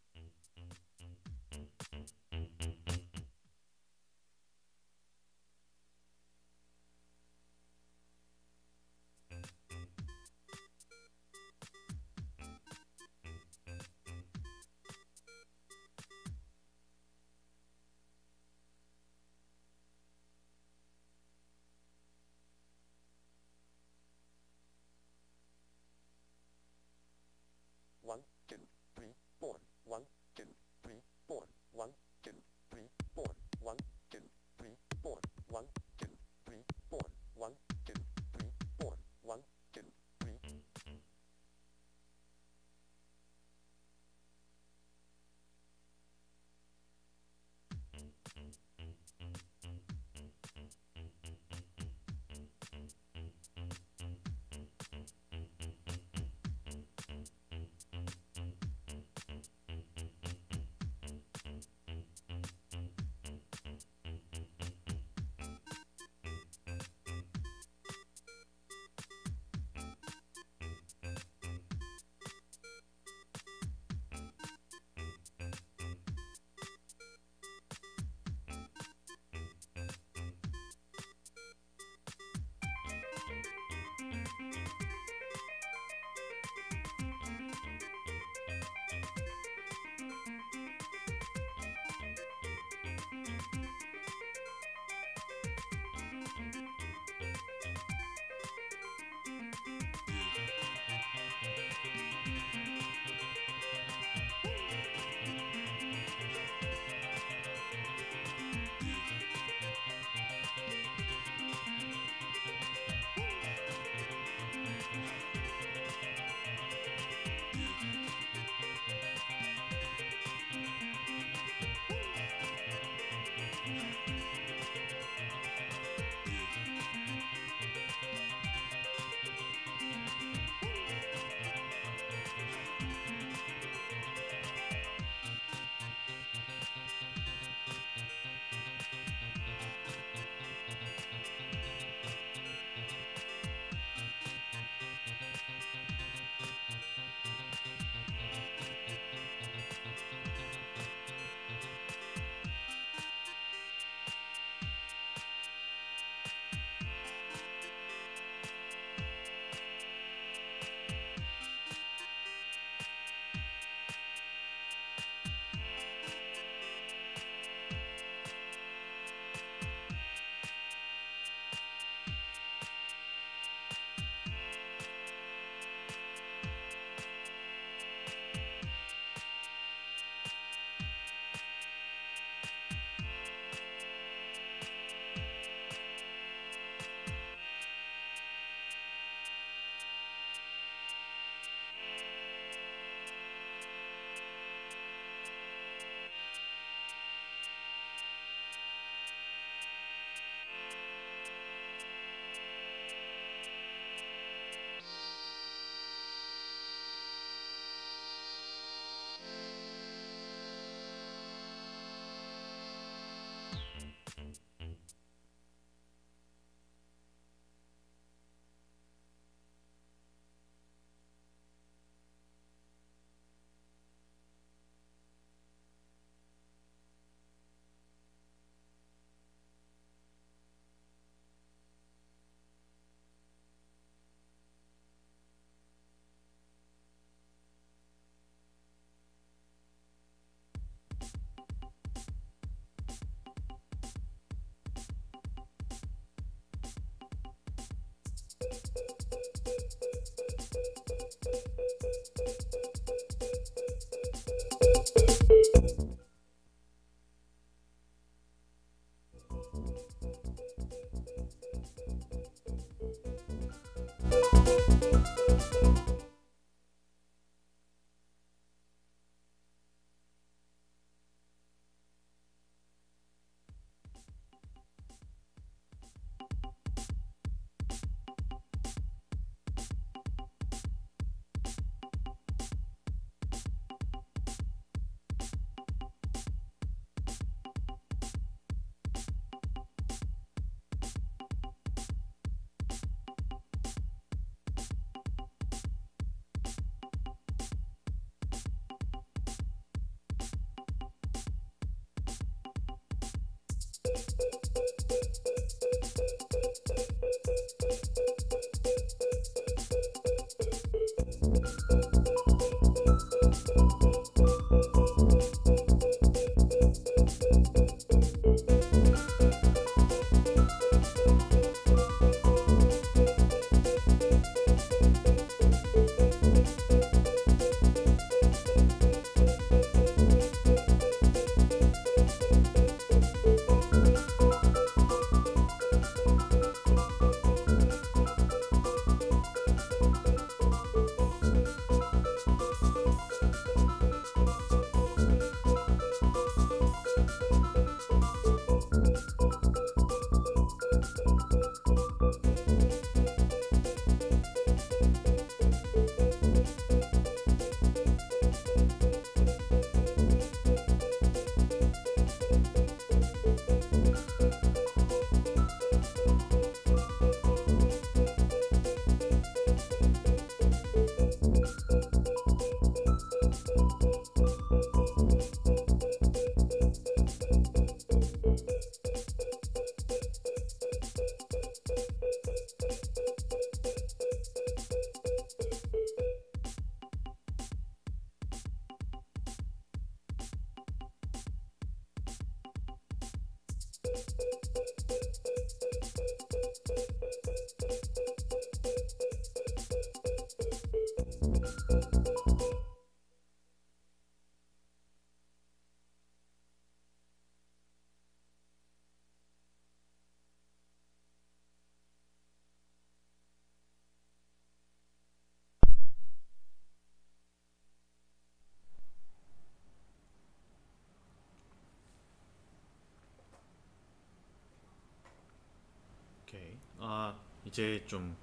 이제 좀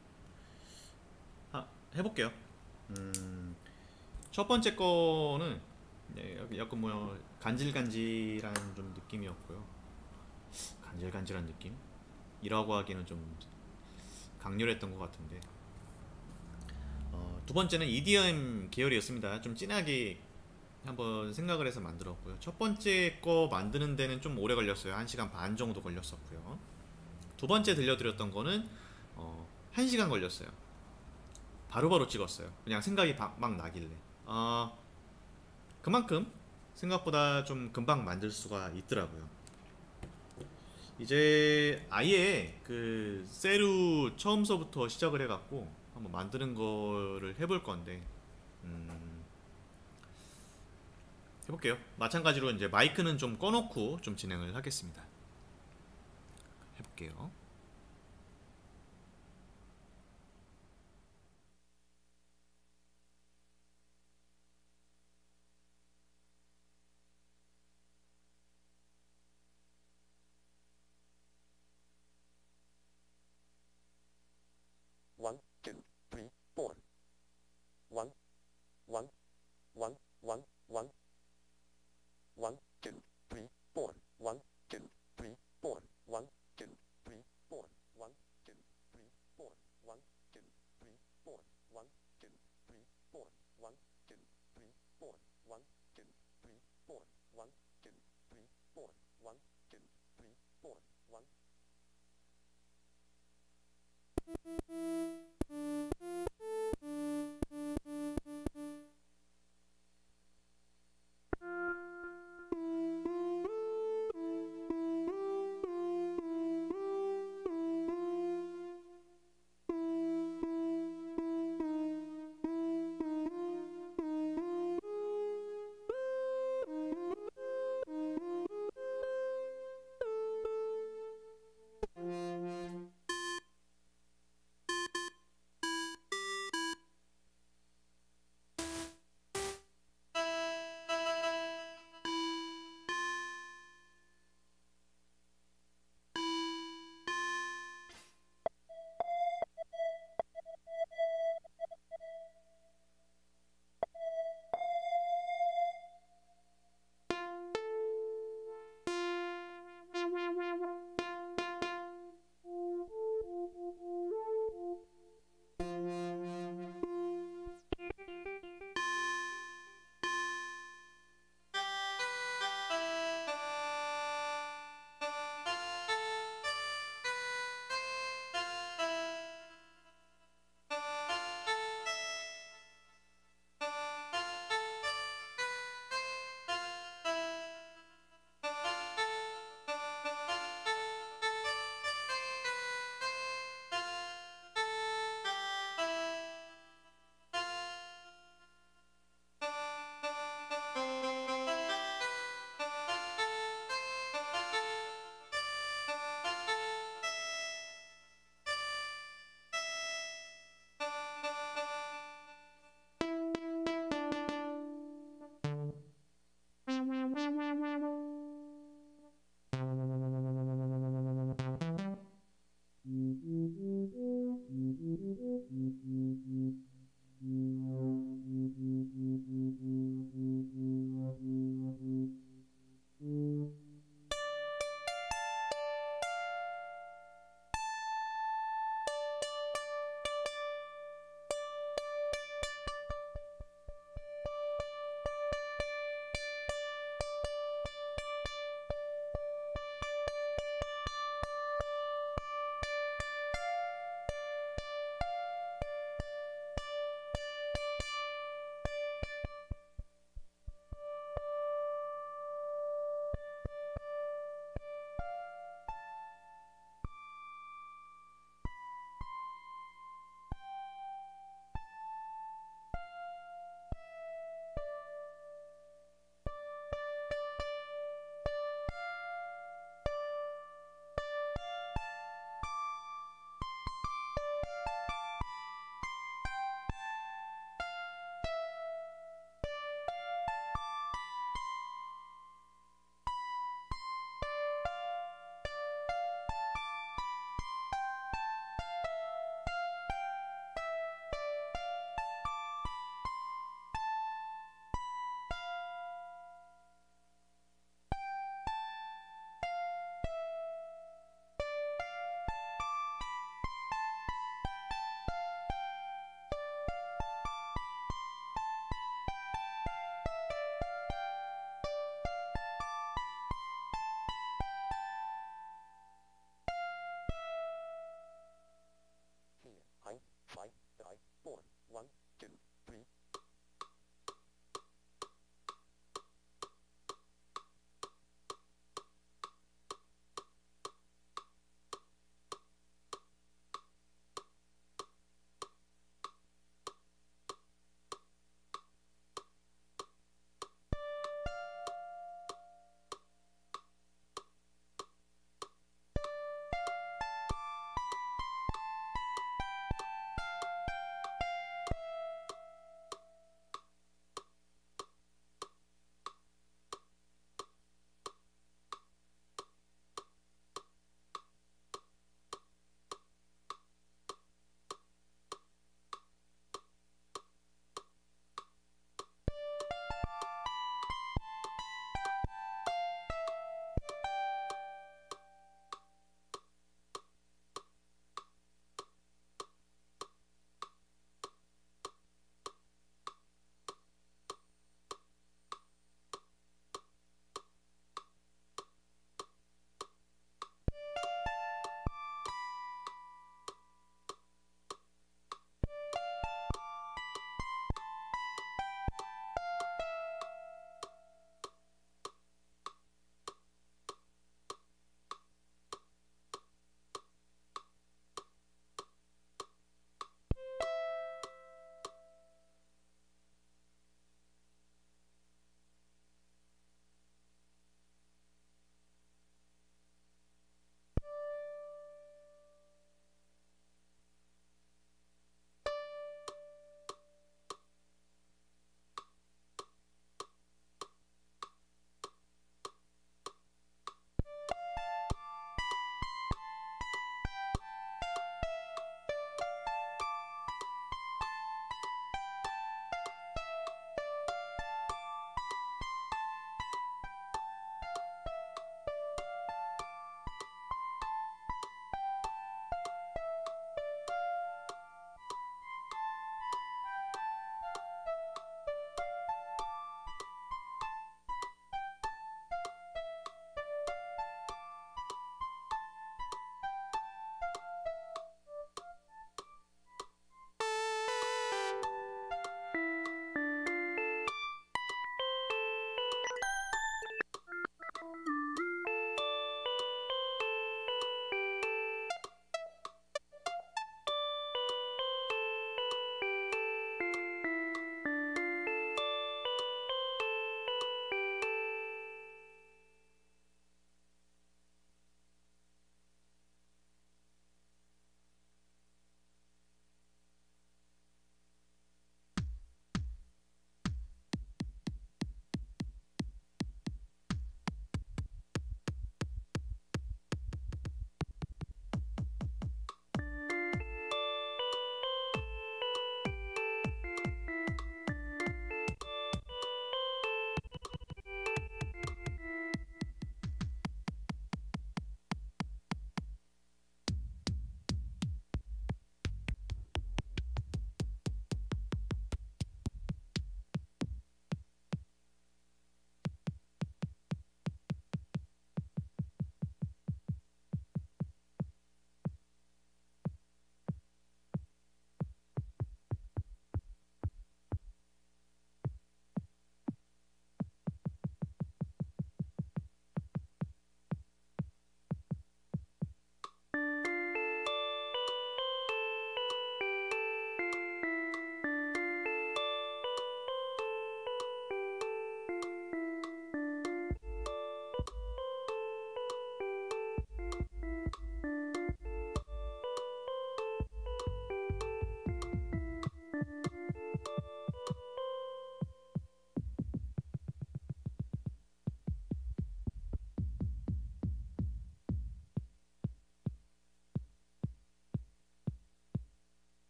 아, 해볼게요. 음, 첫 번째 거는 네, 약간 뭐 간질간질한 좀 느낌이었고요. 간질간질한 느낌? 이라고 하기는 좀 강렬했던 것 같은데. 어, 두 번째는 EDM 계열이었습니다. 좀 진하게 한번 생각을 해서 만들었고요. 첫 번째 거 만드는 데는 좀 오래 걸렸어요. 1시간 반 정도 걸렸었고요. 두 번째 들려드렸던 거는 어, 1시간 걸렸어요. 바로 바로 찍었어요. 그냥 생각이 바- 막 나길래. 어, 그만큼 생각보다 좀 금방 만들 수가 있더라고요. 이제 아예 그 세루 처음서부터 시작을 해갖고 한번 만드는 거를 해볼 건데 음, 해볼게요. 마찬가지로 이제 마이크는 좀 꺼놓고 좀 진행을 하겠습니다. 해볼게요.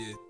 Петербурге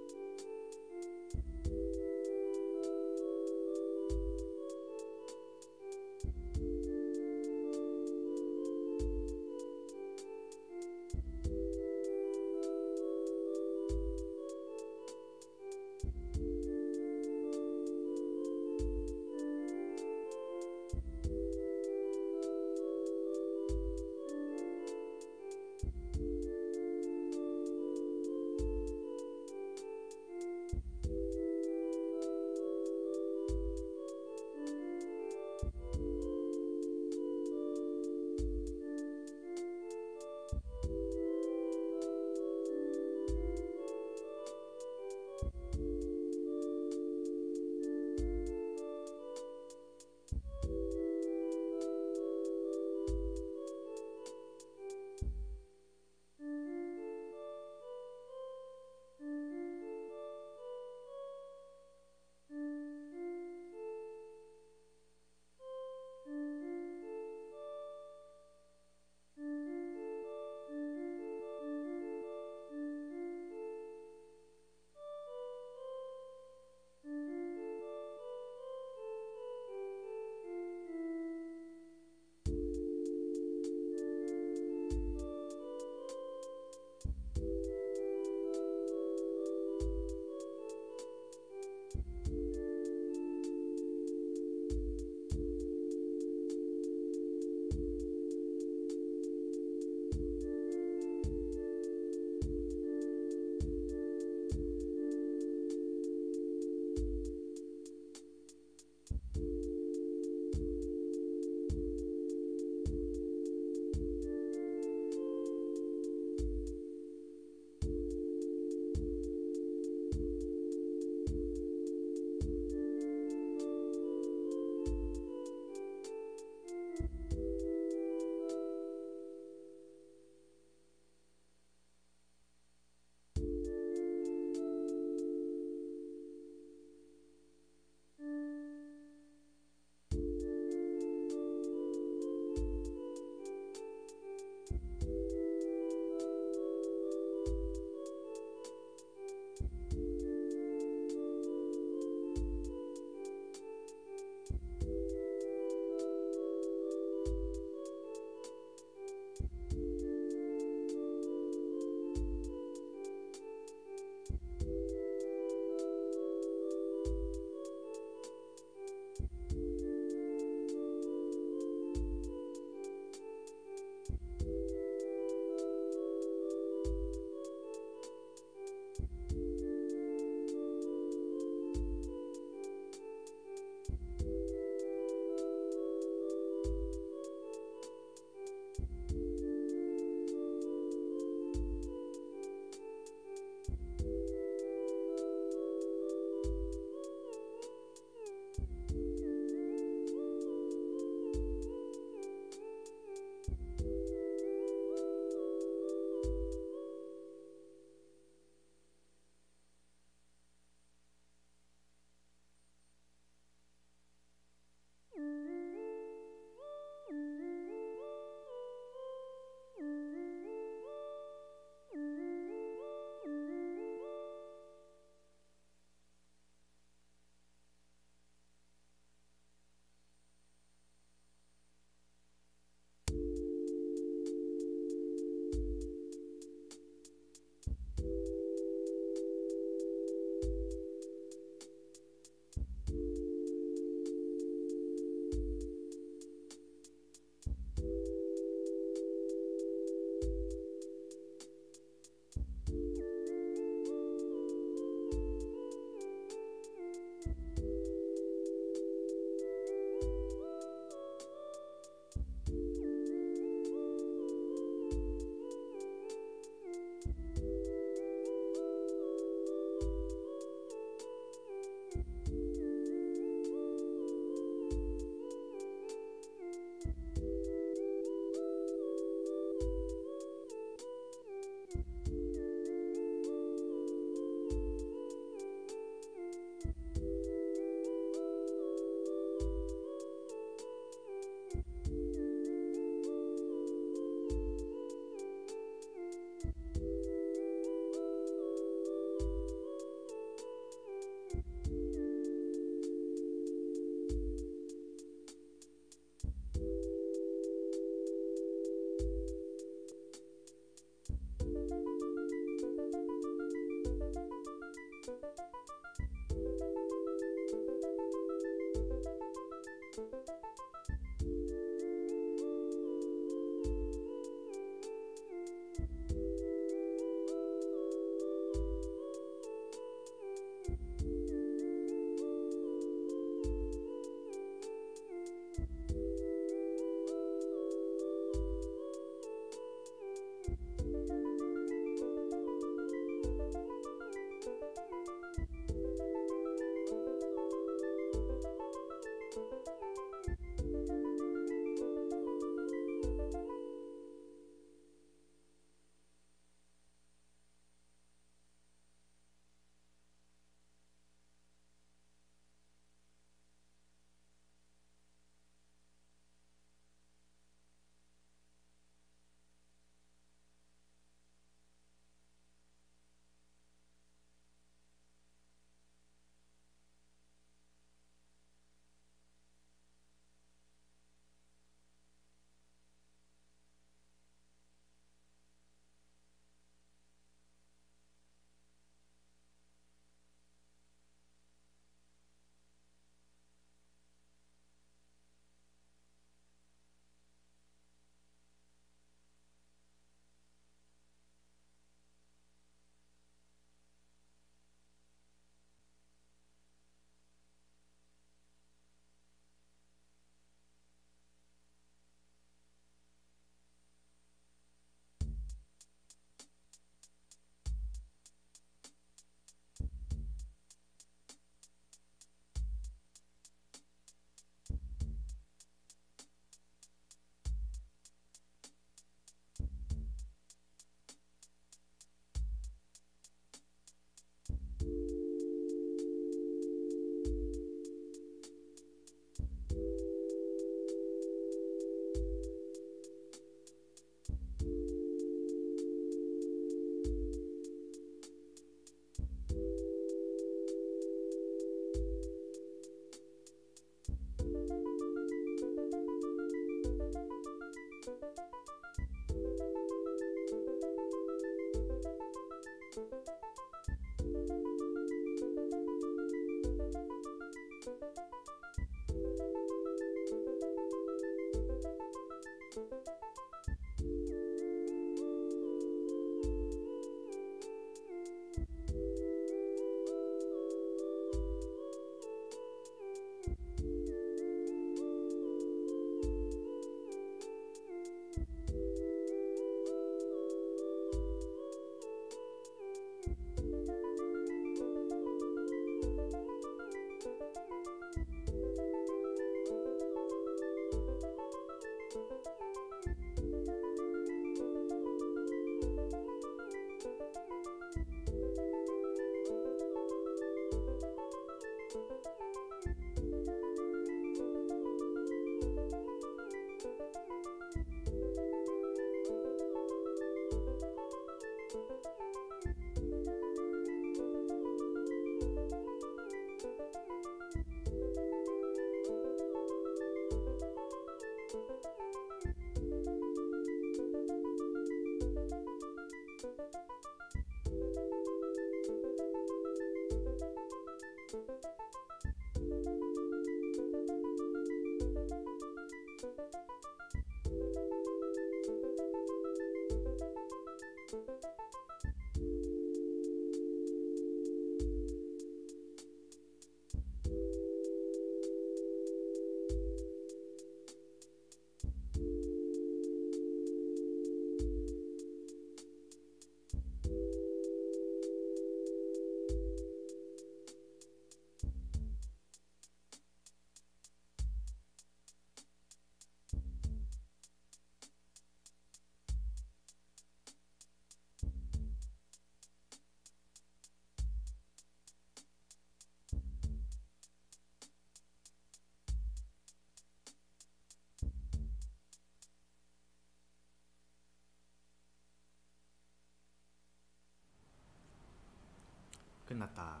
끝났다.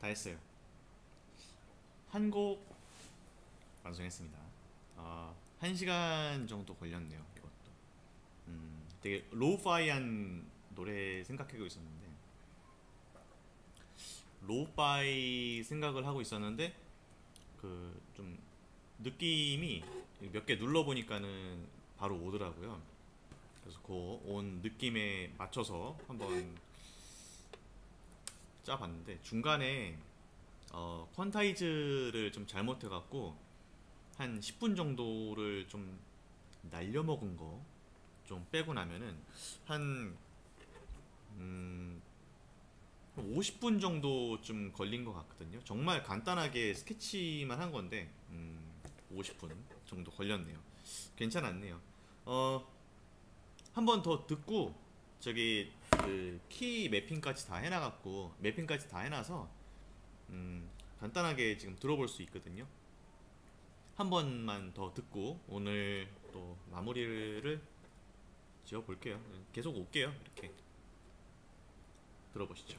다 했어요. 한 곡 완성했습니다. 아, 한 시간 정도 걸렸네요. 이것도. 음, 되게 lo-fi한 노래 생각하고 있었는데 lo-fi 생각을 하고 있었는데 그 좀 느낌이 몇 개 눌러 보니까는 바로 오더라고요. 그온 느낌에 맞춰서 한번 짜봤는데 중간에 어, 퀀타이즈를 좀 잘못해갖고 한 10분 정도를 좀 날려먹은 거 좀 빼고 나면은 한 음, 50분 정도 좀 걸린 것 같거든요. 정말 간단하게 스케치만 한 건데 음, 50분 정도 걸렸네요. 괜찮았네요. 어, 한 번 더 듣고 저기 그 키 매핑까지 다 해놔갖고 매핑까지 다 해놔서 음, 간단하게 지금 들어볼 수 있거든요. 한 번만 더 듣고 오늘 또 마무리를 지어 볼게요. 계속 올게요. 이렇게 들어보시죠.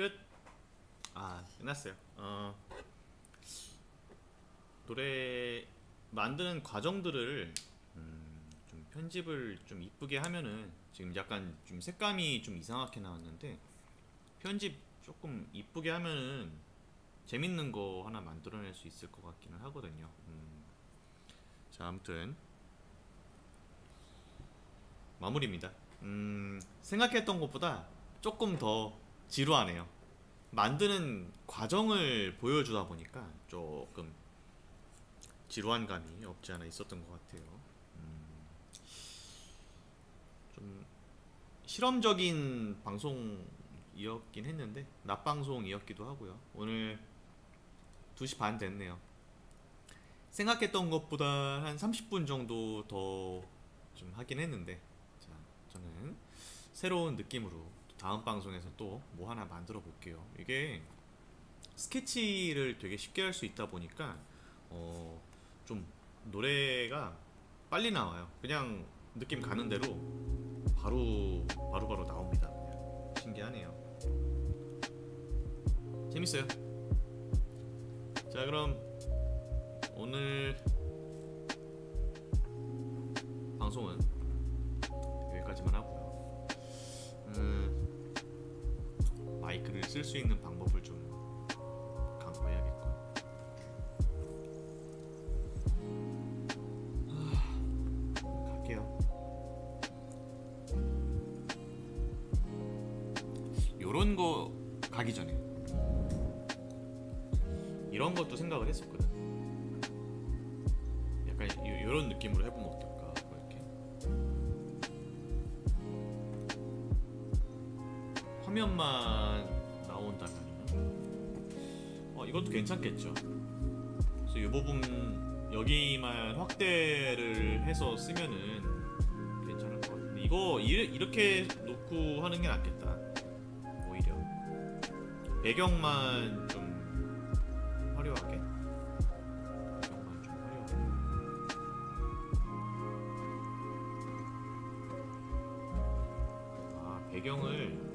끝. 아 끝났어요. 어, 노래 만드는 과정들을 음, 좀 편집을 좀 이쁘게 하면은 지금 약간 좀 색감이 좀 이상하게 나왔는데 편집 조금 이쁘게 하면은 재밌는 거 하나 만들어낼 수 있을 것 같기는 하거든요. 음. 자 아무튼 마무리입니다. 음, 생각했던 것보다 조금 더 지루하네요. 만드는 과정을 보여주다 보니까 조금 지루한 감이 없지 않아 있었던 것 같아요. 음, 좀 실험적인 방송이었긴 했는데 낮 방송이었기도 하고요. 오늘 2시 반 됐네요. 생각했던 것보다 한 30분 정도 더 좀 하긴 했는데 자, 저는 새로운 느낌으로 다음 방송에서 또 뭐 하나 만들어 볼게요. 이게 스케치를 되게 쉽게 할 수 있다 보니까 어, 좀 노래가 빨리 나와요. 그냥 느낌 가는 대로 바로 바로 바로 나옵니다. 신기하네요. 재밌어요. 자 그럼 오늘 방송은 여기까지만 하고요. 음, 마이크를 쓸수 있는 방법을 좀 강구해야겠군. 아, 갈게요. 요런 거 가기 전에 이런 것도 생각을 했었거든. 약간 요, 요런 느낌으로 해보면 어떨까? 뭐 화면만 괜찮겠죠. 그래서 이 부분 여기만 확대를 해서 쓰면은 괜찮을 것 같은데 이거 이- 이렇게 놓고 하는 게 낫겠다. 오히려 배경만 좀 화려하게 배경만 좀 화려하게 아 배경을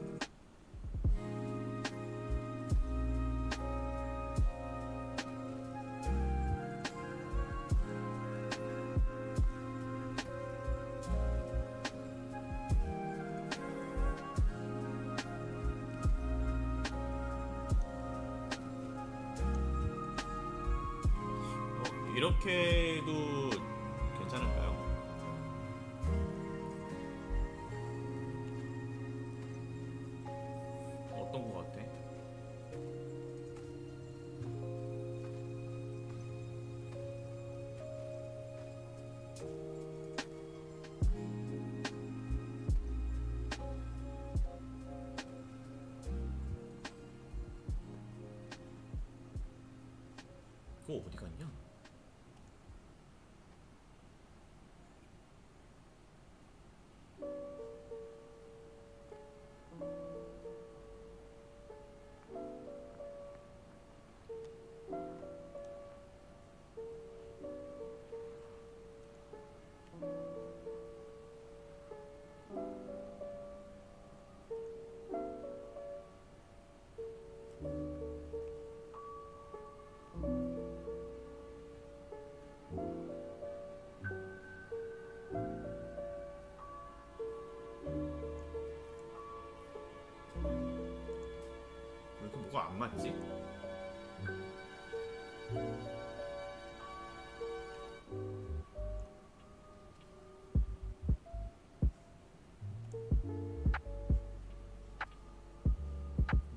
안 맞지?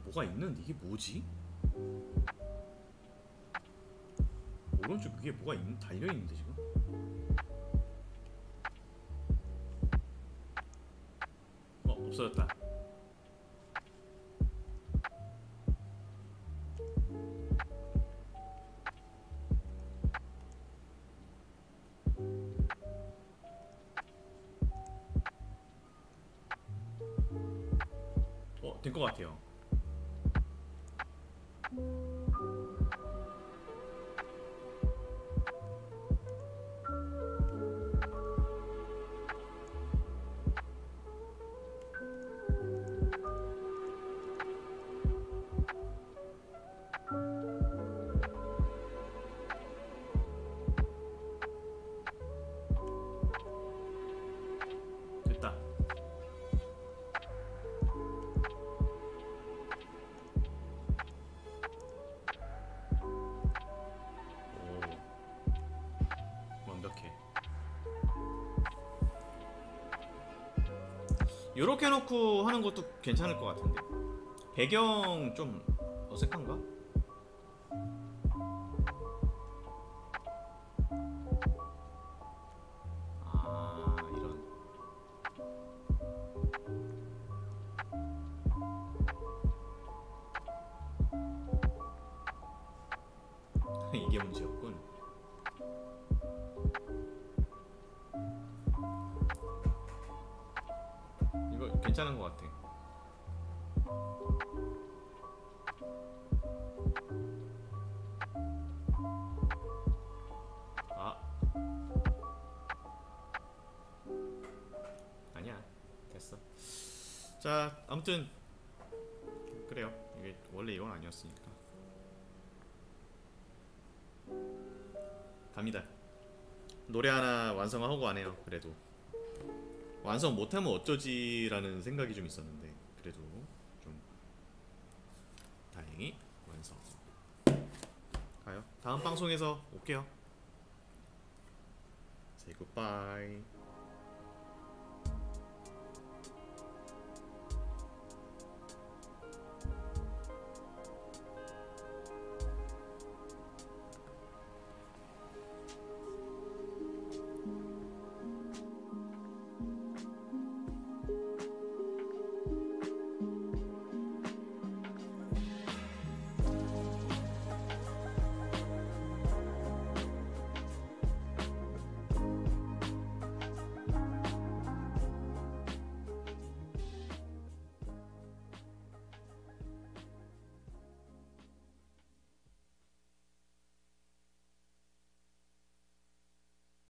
뭐가 있는데 이게 뭐지? 오른쪽 위에 뭐가 있, 달려 있는데 지금? 해놓고 하는 것도 괜찮을 것 같은데. 배경 좀 어색한가? 그래도 완성 못하면 어쩌지라는 생각이 좀 있었는데 그래도 좀 다행히 완성. 가요. 다음 방송에서 올게요. Say goodbye.